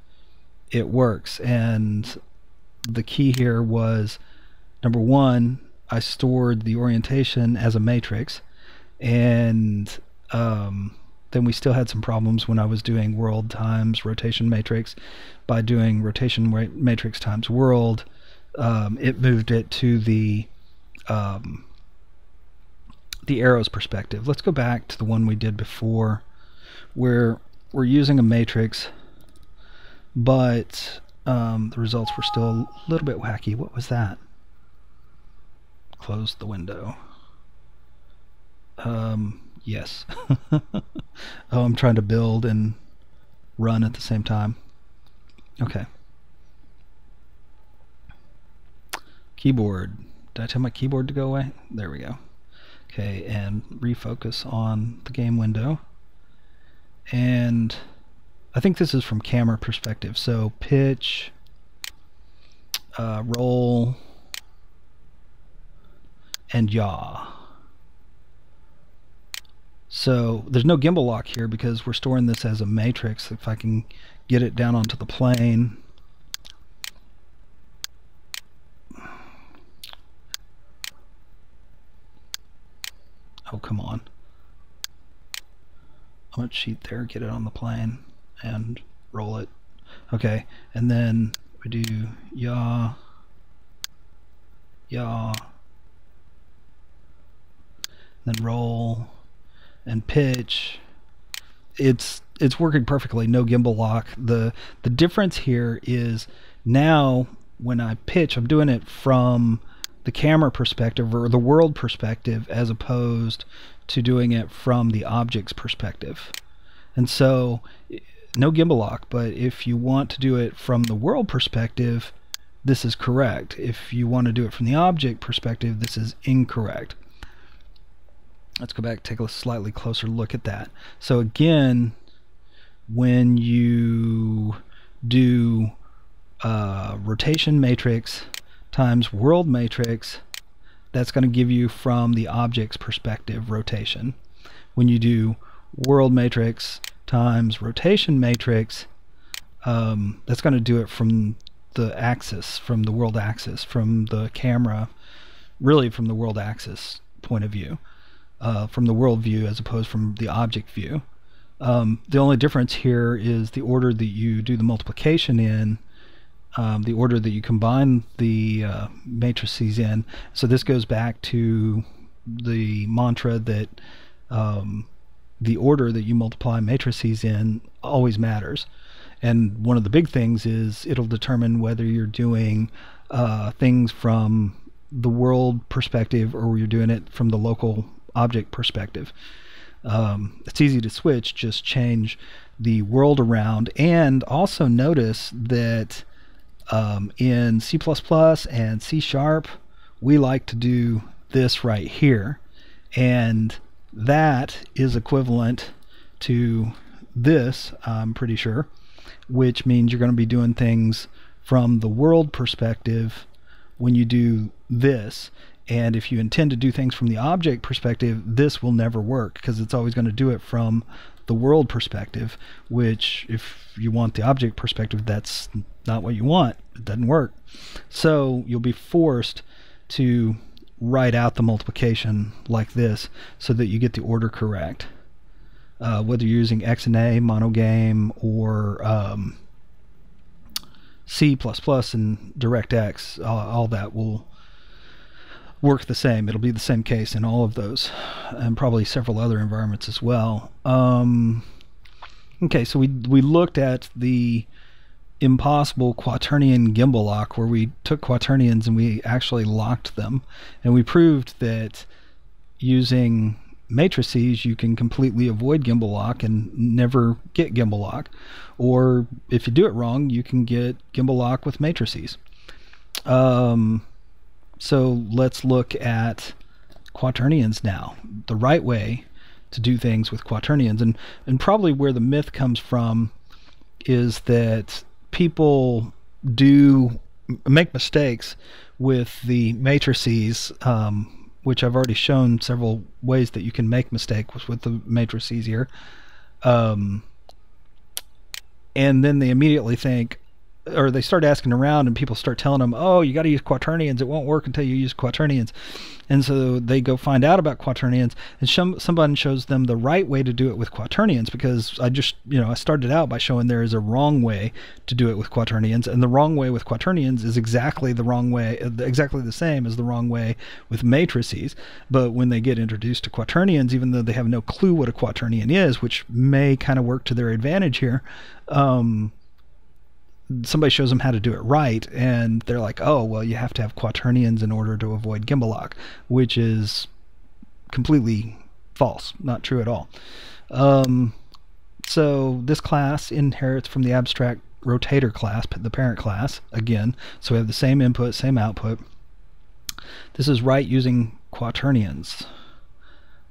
it works. And the key here was number one, I stored the orientation as a matrix, and um, then we still had some problems when I was doing world times rotation matrix. By doing rotation matrix times world, um, it moved it to the um, the arrows perspective. Let's go back to the one we did before, where we're using a matrix, but um, the results were still a little bit wacky. What was that? Close the window. Um, yes. (laughs) oh, I'm trying to build and run at the same time. Okay. Keyboard. Did I tell my keyboard to go away? There we go. Okay, and refocus on the game window and I think this is from camera perspective. So pitch, uh, roll, and yaw. So there's no gimbal lock here because we're storing this as a matrix. If I can get it down onto the plane. Oh, come on. I'm going to cheat there, get it on the plane, and roll it. Okay, and then we do yaw, yaw, then roll, and pitch. It's it's working perfectly, no gimbal lock. The the difference here is now when I pitch, I'm doing it from the camera perspective or the world perspective as opposed to doing it from the object's perspective. And so, no gimbal lock, but if you want to do it from the world perspective, this is correct. If you want to do it from the object perspective, this is incorrect. Let's go back take a slightly closer look at that. So again, when you do uh, rotation matrix times world matrix, that's going to give you from the object's perspective rotation. When you do world matrix times rotation matrix, um, that's going to do it from the axis, from the world axis, from the camera, really from the world axis point of view, uh, from the world view as opposed from the object view. Um, the only difference here is the order that you do the multiplication in um, the order that you combine the uh, matrices in. So this goes back to the mantra that um, the order that you multiply matrices in always matters. And one of the big things is it'll determine whether you're doing uh, things from the world perspective or you're doing it from the local object perspective. Um, it's easy to switch, just change the world around. And also notice that um, in C and C Sharp, we like to do this right here. And that is equivalent to this, I'm pretty sure, which means you're going to be doing things from the world perspective when you do this. And if you intend to do things from the object perspective, this will never work because it's always going to do it from the world perspective, which, if you want the object perspective, that's not what you want. It doesn't work. So you'll be forced to write out the multiplication like this so that you get the order correct. Uh, whether you're using XNA, monogame, or um, C++ and DirectX, all, all that will work the same. It'll be the same case in all of those, and probably several other environments as well. Um, okay, so we we looked at the impossible quaternion gimbal lock where we took quaternions and we actually locked them, and we proved that using matrices you can completely avoid gimbal lock and never get gimbal lock or if you do it wrong you can get gimbal lock with matrices um, so let's look at quaternions now, the right way to do things with quaternions. And, and probably where the myth comes from is that people do make mistakes with the matrices, um, which I've already shown several ways that you can make mistakes with the matrices here. Um, and then they immediately think, or they start asking around and people start telling them, oh, you got to use quaternions. It won't work until you use quaternions. And so they go find out about quaternions and some, somebody shows them the right way to do it with quaternions because I just, you know, I started out by showing there is a wrong way to do it with quaternions. And the wrong way with quaternions is exactly the wrong way, exactly the same as the wrong way with matrices. But when they get introduced to quaternions, even though they have no clue what a quaternion is, which may kind of work to their advantage here, um, somebody shows them how to do it right, and they're like, oh, well, you have to have quaternions in order to avoid gimbal lock, which is completely false, not true at all. Um, so this class inherits from the abstract rotator class, the parent class, again. So we have the same input, same output. This is right using quaternions,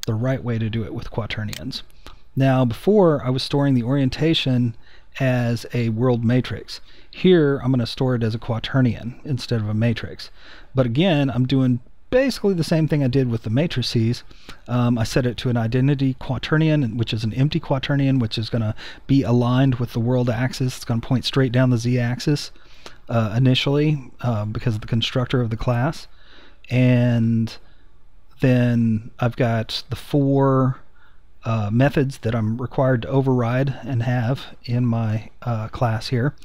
the right way to do it with quaternions. Now, before I was storing the orientation as a world matrix. Here, I'm going to store it as a quaternion instead of a matrix. But again, I'm doing basically the same thing I did with the matrices. Um, I set it to an identity quaternion, which is an empty quaternion, which is going to be aligned with the world axis. It's going to point straight down the z-axis uh, initially uh, because of the constructor of the class. And then I've got the four uh, methods that I'm required to override and have in my uh, class here.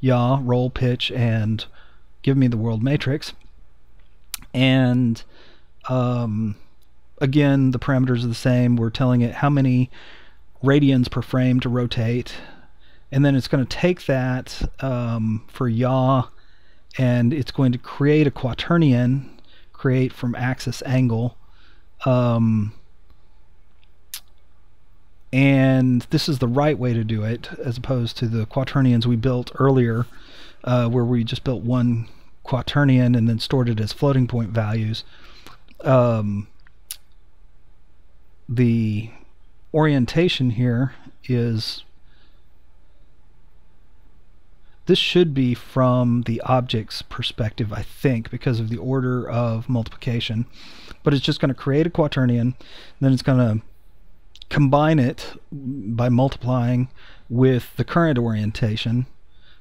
Yaw, roll, pitch, and give me the world matrix. And um, again, the parameters are the same. We're telling it how many radians per frame to rotate. And then it's going to take that um, for yaw and it's going to create a quaternion, create from axis angle. Um, and this is the right way to do it as opposed to the quaternions we built earlier uh, where we just built one quaternion and then stored it as floating point values. Um, the orientation here is this should be from the object's perspective I think because of the order of multiplication. But it's just going to create a quaternion then it's going to combine it by multiplying with the current orientation.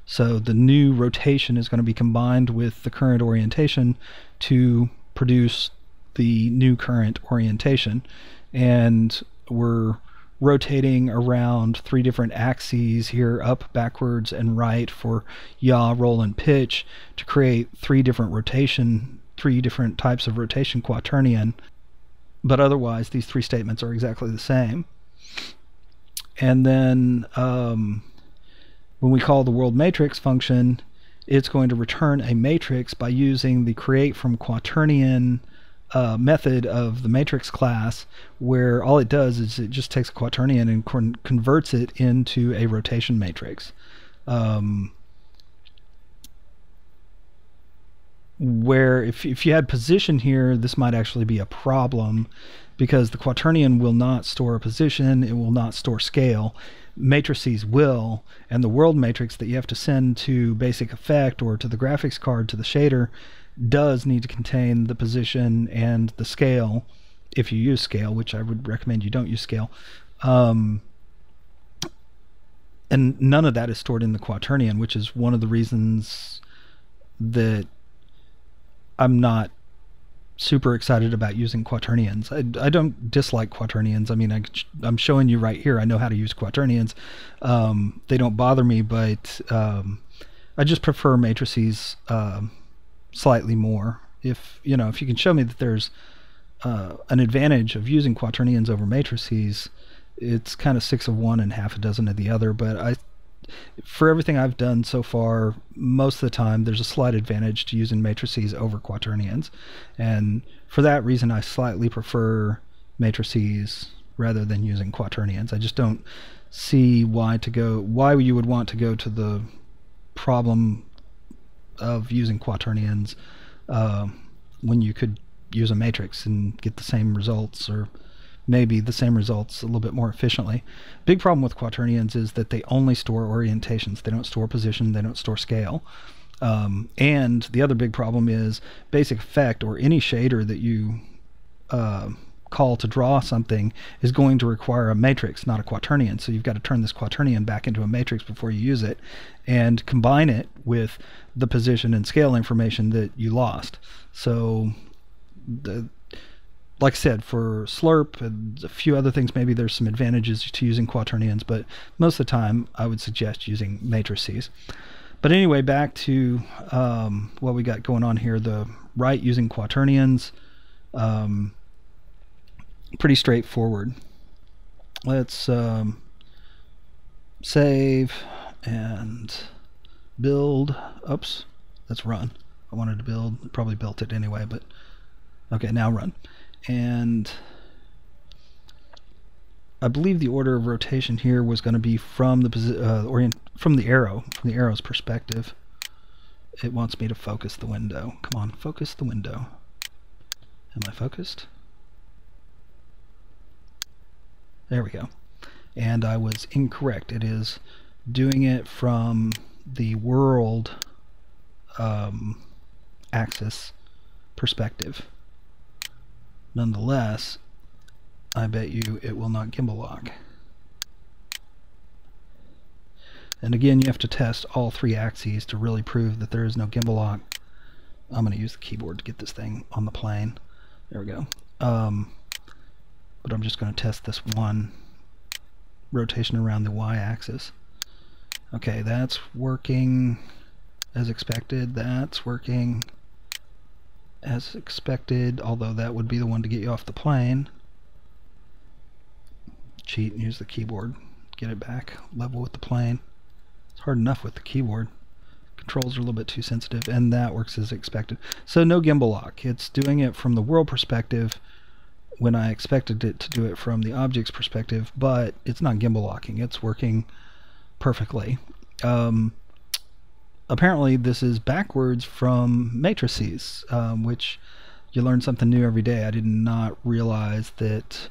So the new rotation is going to be combined with the current orientation to produce the new current orientation. And we're rotating around three different axes here up, backwards, and right for yaw, roll, and pitch to create three different rotation, three different types of rotation quaternion but otherwise these three statements are exactly the same. And then um, when we call the world matrix function, it's going to return a matrix by using the create from quaternion uh, method of the matrix class where all it does is it just takes a quaternion and con- converts it into a rotation matrix. Um, where if, if you had position here, this might actually be a problem because the quaternion will not store a position, it will not store scale. Matrices will, and the world matrix that you have to send to basic effect or to the graphics card to the shader does need to contain the position and the scale if you use scale, which I would recommend you don't use scale. Um, and none of that is stored in the quaternion, which is one of the reasons that I'm not super excited about using quaternions. I, I don't dislike quaternions. I mean, I, am showing you right here. I know how to use quaternions. Um, they don't bother me, but um, I just prefer matrices um, slightly more. If you know, if you can show me that there's uh, an advantage of using quaternions over matrices, it's kind of six of one and half a dozen of the other. But I for everything I've done so far, most of the time there's a slight advantage to using matrices over quaternions. And for that reason, I slightly prefer matrices rather than using quaternions. I just don't see why to go, why you would want to go to the problem of using quaternions uh, when you could use a matrix and get the same results or maybe the same results a little bit more efficiently. Big problem with quaternions is that they only store orientations. They don't store position. They don't store scale. Um, and the other big problem is basic effect or any shader that you uh, call to draw something is going to require a matrix, not a quaternion. So you've got to turn this quaternion back into a matrix before you use it and combine it with the position and scale information that you lost. So the, like I said, for slerp and a few other things, maybe there's some advantages to using quaternions, but most of the time I would suggest using matrices. But anyway, back to um, what we got going on here. The right using quaternions, um, pretty straightforward. Let's um, save and build. Oops, let's run. I wanted to build, probably built it anyway, but okay, now run and I believe the order of rotation here was going to be from the uh, orient from the arrow, from the arrow's perspective. It wants me to focus the window. Come on, focus the window. Am I focused? There we go. And I was incorrect. It is doing it from the world um, axis perspective. Nonetheless, I bet you it will not gimbal lock. And again, you have to test all three axes to really prove that there is no gimbal lock. I'm going to use the keyboard to get this thing on the plane. There we go. Um, but I'm just going to test this one rotation around the y-axis. Okay, that's working as expected. That's working as expected, although that would be the one to get you off the plane. Cheat and use the keyboard. Get it back level with the plane. It's hard enough with the keyboard. Controls are a little bit too sensitive, and that works as expected. So no gimbal lock. It's doing it from the world perspective when I expected it to do it from the object's perspective, but it's not gimbal locking. It's working perfectly. Um, apparently this is backwards from matrices, um, which you learn something new every day. I did not realize that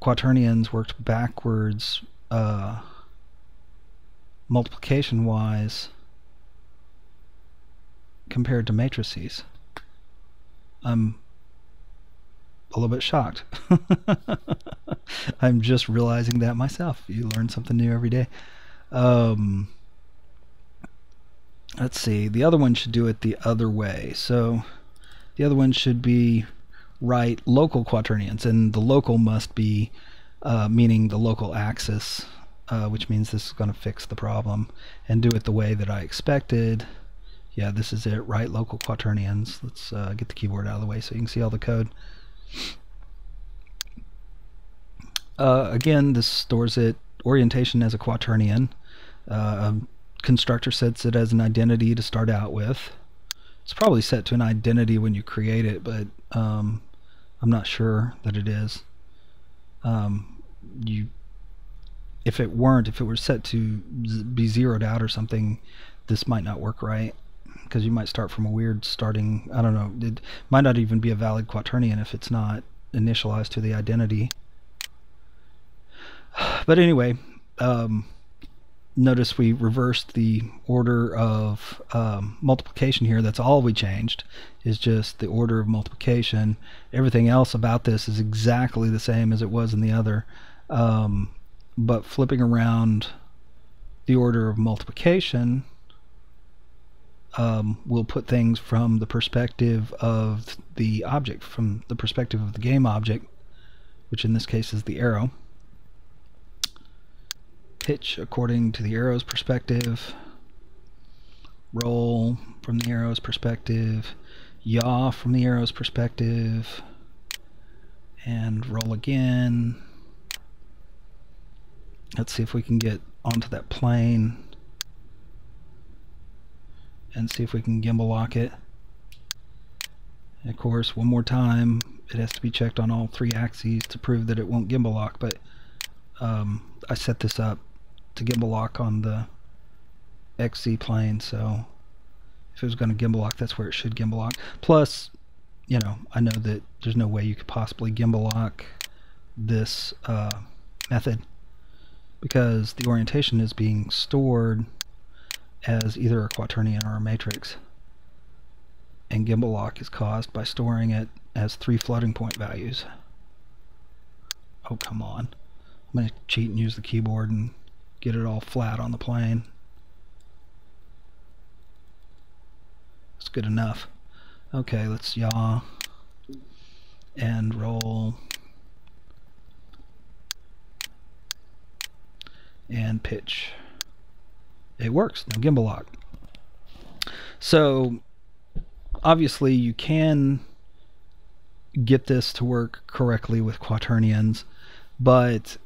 quaternions worked backwards uh, multiplication wise compared to matrices. I'm a little bit shocked. (laughs) I'm just realizing that myself. You learn something new every day. Um, let's see, the other one should do it the other way. So the other one should be right local quaternions, and the local must be uh, meaning the local axis, uh, which means this is going to fix the problem, and do it the way that I expected. Yeah, this is it, right local quaternions. Let's uh, get the keyboard out of the way so you can see all the code. Uh, again, this stores it orientation as a quaternion. Uh, constructor sets it as an identity to start out with. It's probably set to an identity when you create it, but um, I'm not sure that it is. Um, you, if it weren't, if it were set to be zeroed out or something, this might not work right because you might start from a weird starting. I don't know. It might not even be a valid quaternion if it's not initialized to the identity. (sighs) But anyway, um, notice we reversed the order of um, multiplication here. That's all we changed is just the order of multiplication. Everything else about this is exactly the same as it was in the other. Um, but flipping around the order of multiplication um, will put things from the perspective of the object, from the perspective of the game object, which in this case is the arrow pitch according to the arrow's perspective, roll from the arrow's perspective, yaw from the arrow's perspective, and roll again. Let's see if we can get onto that plane and see if we can gimbal lock it. And of course, one more time, it has to be checked on all three axes to prove that it won't gimbal lock, but um, I set this up to gimbal lock on the XZ plane, so if it was going to gimbal lock, that's where it should gimbal lock. Plus, you know, I know that there's no way you could possibly gimbal lock this uh, method because the orientation is being stored as either a quaternion or a matrix. And gimbal lock is caused by storing it as three floating point values. Oh, come on. I'm going to cheat and use the keyboard and get it all flat on the plane. It's good enough. Okay, let's yaw and roll and pitch. It works, no gimbal lock. So obviously you can get this to work correctly with quaternions, but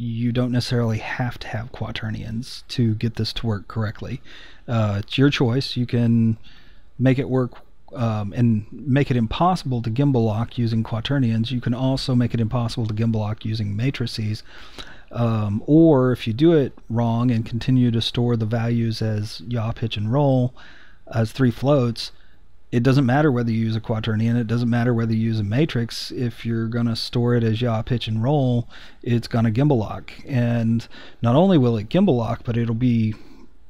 you don't necessarily have to have quaternions to get this to work correctly. Uh, it's your choice. You can make it work um, and make it impossible to gimbal lock using quaternions. You can also make it impossible to gimbal lock using matrices. Um, or if you do it wrong and continue to store the values as yaw, pitch, and roll as three floats, it doesn't matter whether you use a quaternion, it doesn't matter whether you use a matrix. If you're going to store it as yaw, pitch, and roll, it's going to gimbal lock. And not only will it gimbal lock, but it'll be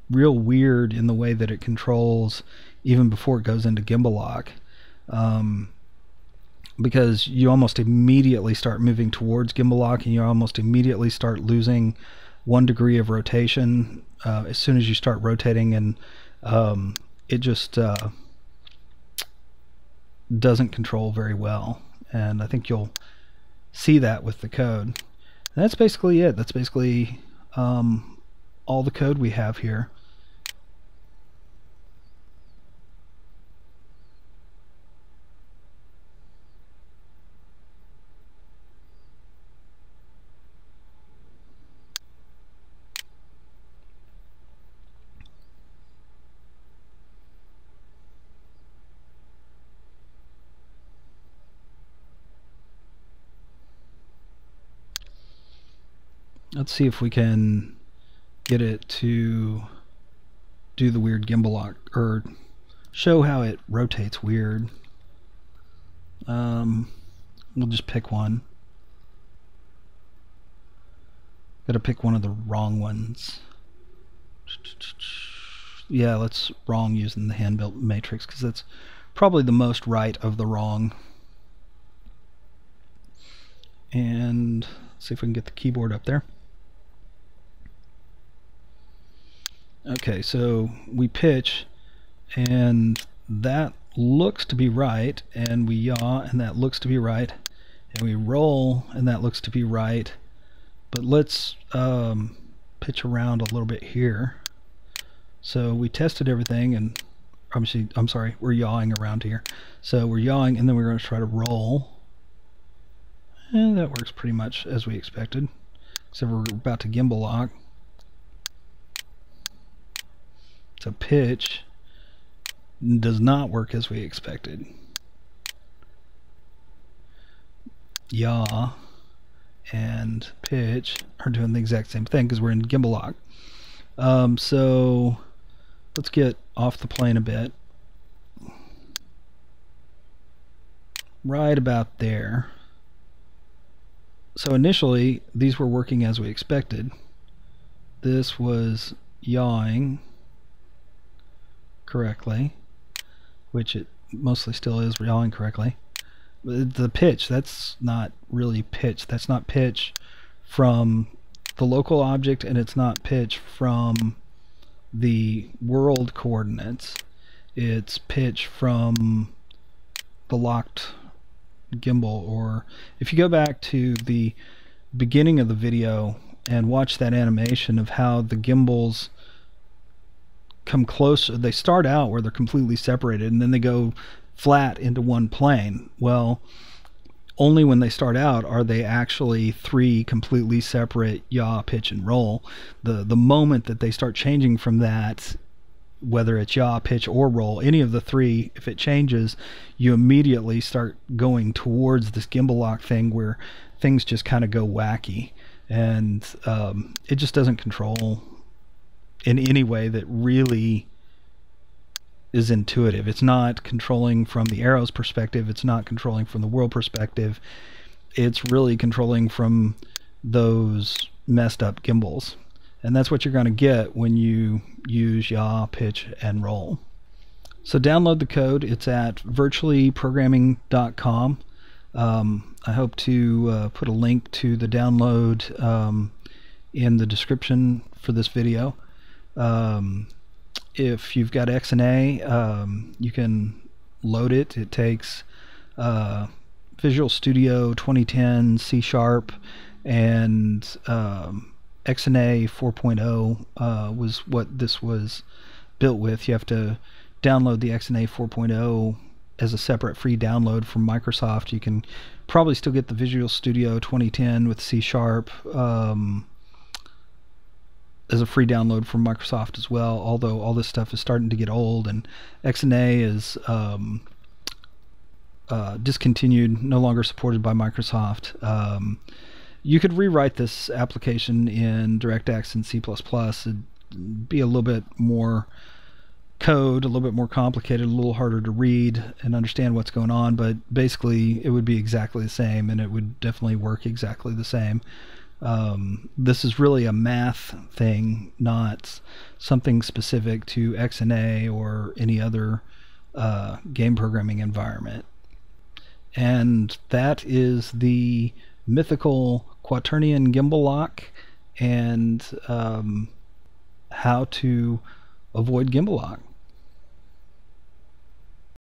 real weird in the way that it controls even before it goes into gimbal lock. Um, because you almost immediately start moving towards gimbal lock and you almost immediately start losing one degree of rotation uh, as soon as you start rotating and um, it just uh, doesn't control very well. And I think you'll see that with the code. And that's basically it. That's basically um, all the code we have here. Let's see if we can get it to do the weird gimbal lock or show how it rotates weird. Um, we'll just pick one. Gotta pick one of the wrong ones. Yeah, let's wrong using the hand-built matrix because that's probably the most right of the wrong. And see if we can get the keyboard up there. Okay, so we pitch, and that looks to be right, and we yaw, and that looks to be right, and we roll, and that looks to be right. But let's um, pitch around a little bit here. So we tested everything, and obviously, I'm sorry, we're yawing around here. So we're yawing, and then we're going to try to roll. And that works pretty much as we expected. Except we're about to gimbal lock. So pitch does not work as we expected. yaw and pitch are doing the exact same thing because we're in gimbal lock. Um, so let's get off the plane a bit. Right about there. So initially, these were working as we expected. This was yawing correctly, which it mostly still is yawing correctly. The pitch that's not really pitch. That's not pitch from the local object and it's not pitch from the world coordinates. It's pitch from the locked gimbal or if you go back to the beginning of the video and watch that animation of how the gimbals come close they start out where they're completely separated and then they go flat into one plane. Well, only when they start out are they actually three completely separate yaw, pitch, and roll. The the moment that they start changing from that, whether it's yaw, pitch, or roll, any of the three, if it changes, you immediately start going towards this gimbal lock thing where things just kind of go wacky, and um, it just doesn't control in any way that really is intuitive. It's not controlling from the arrow's perspective. It's not controlling from the world perspective. It's really controlling from those messed up gimbals. And that's what you're going to get when you use yaw, pitch, and roll. So download the code. It's at virtuallyprogramming.com. Um, I hope to uh, put a link to the download um, in the description for this video. Um, if you've got XNA, um, you can load it. It takes uh, Visual Studio 2010, C Sharp, and um, XNA 4.0 uh, was what this was built with. You have to download the XNA 4.0 as a separate free download from Microsoft. You can probably still get the Visual Studio 2010 with C Sharp. Um, as a free download from Microsoft as well. Although all this stuff is starting to get old, and XNA is um, uh, discontinued, no longer supported by Microsoft. Um, you could rewrite this application in DirectX and C++. It'd be a little bit more code, a little bit more complicated, a little harder to read and understand what's going on, but basically it would be exactly the same and it would definitely work exactly the same. Um, this is really a math thing, not something specific to XNA or any other uh, game programming environment. And that is the mythical quaternion gimbal lock and um, how to avoid gimbal lock.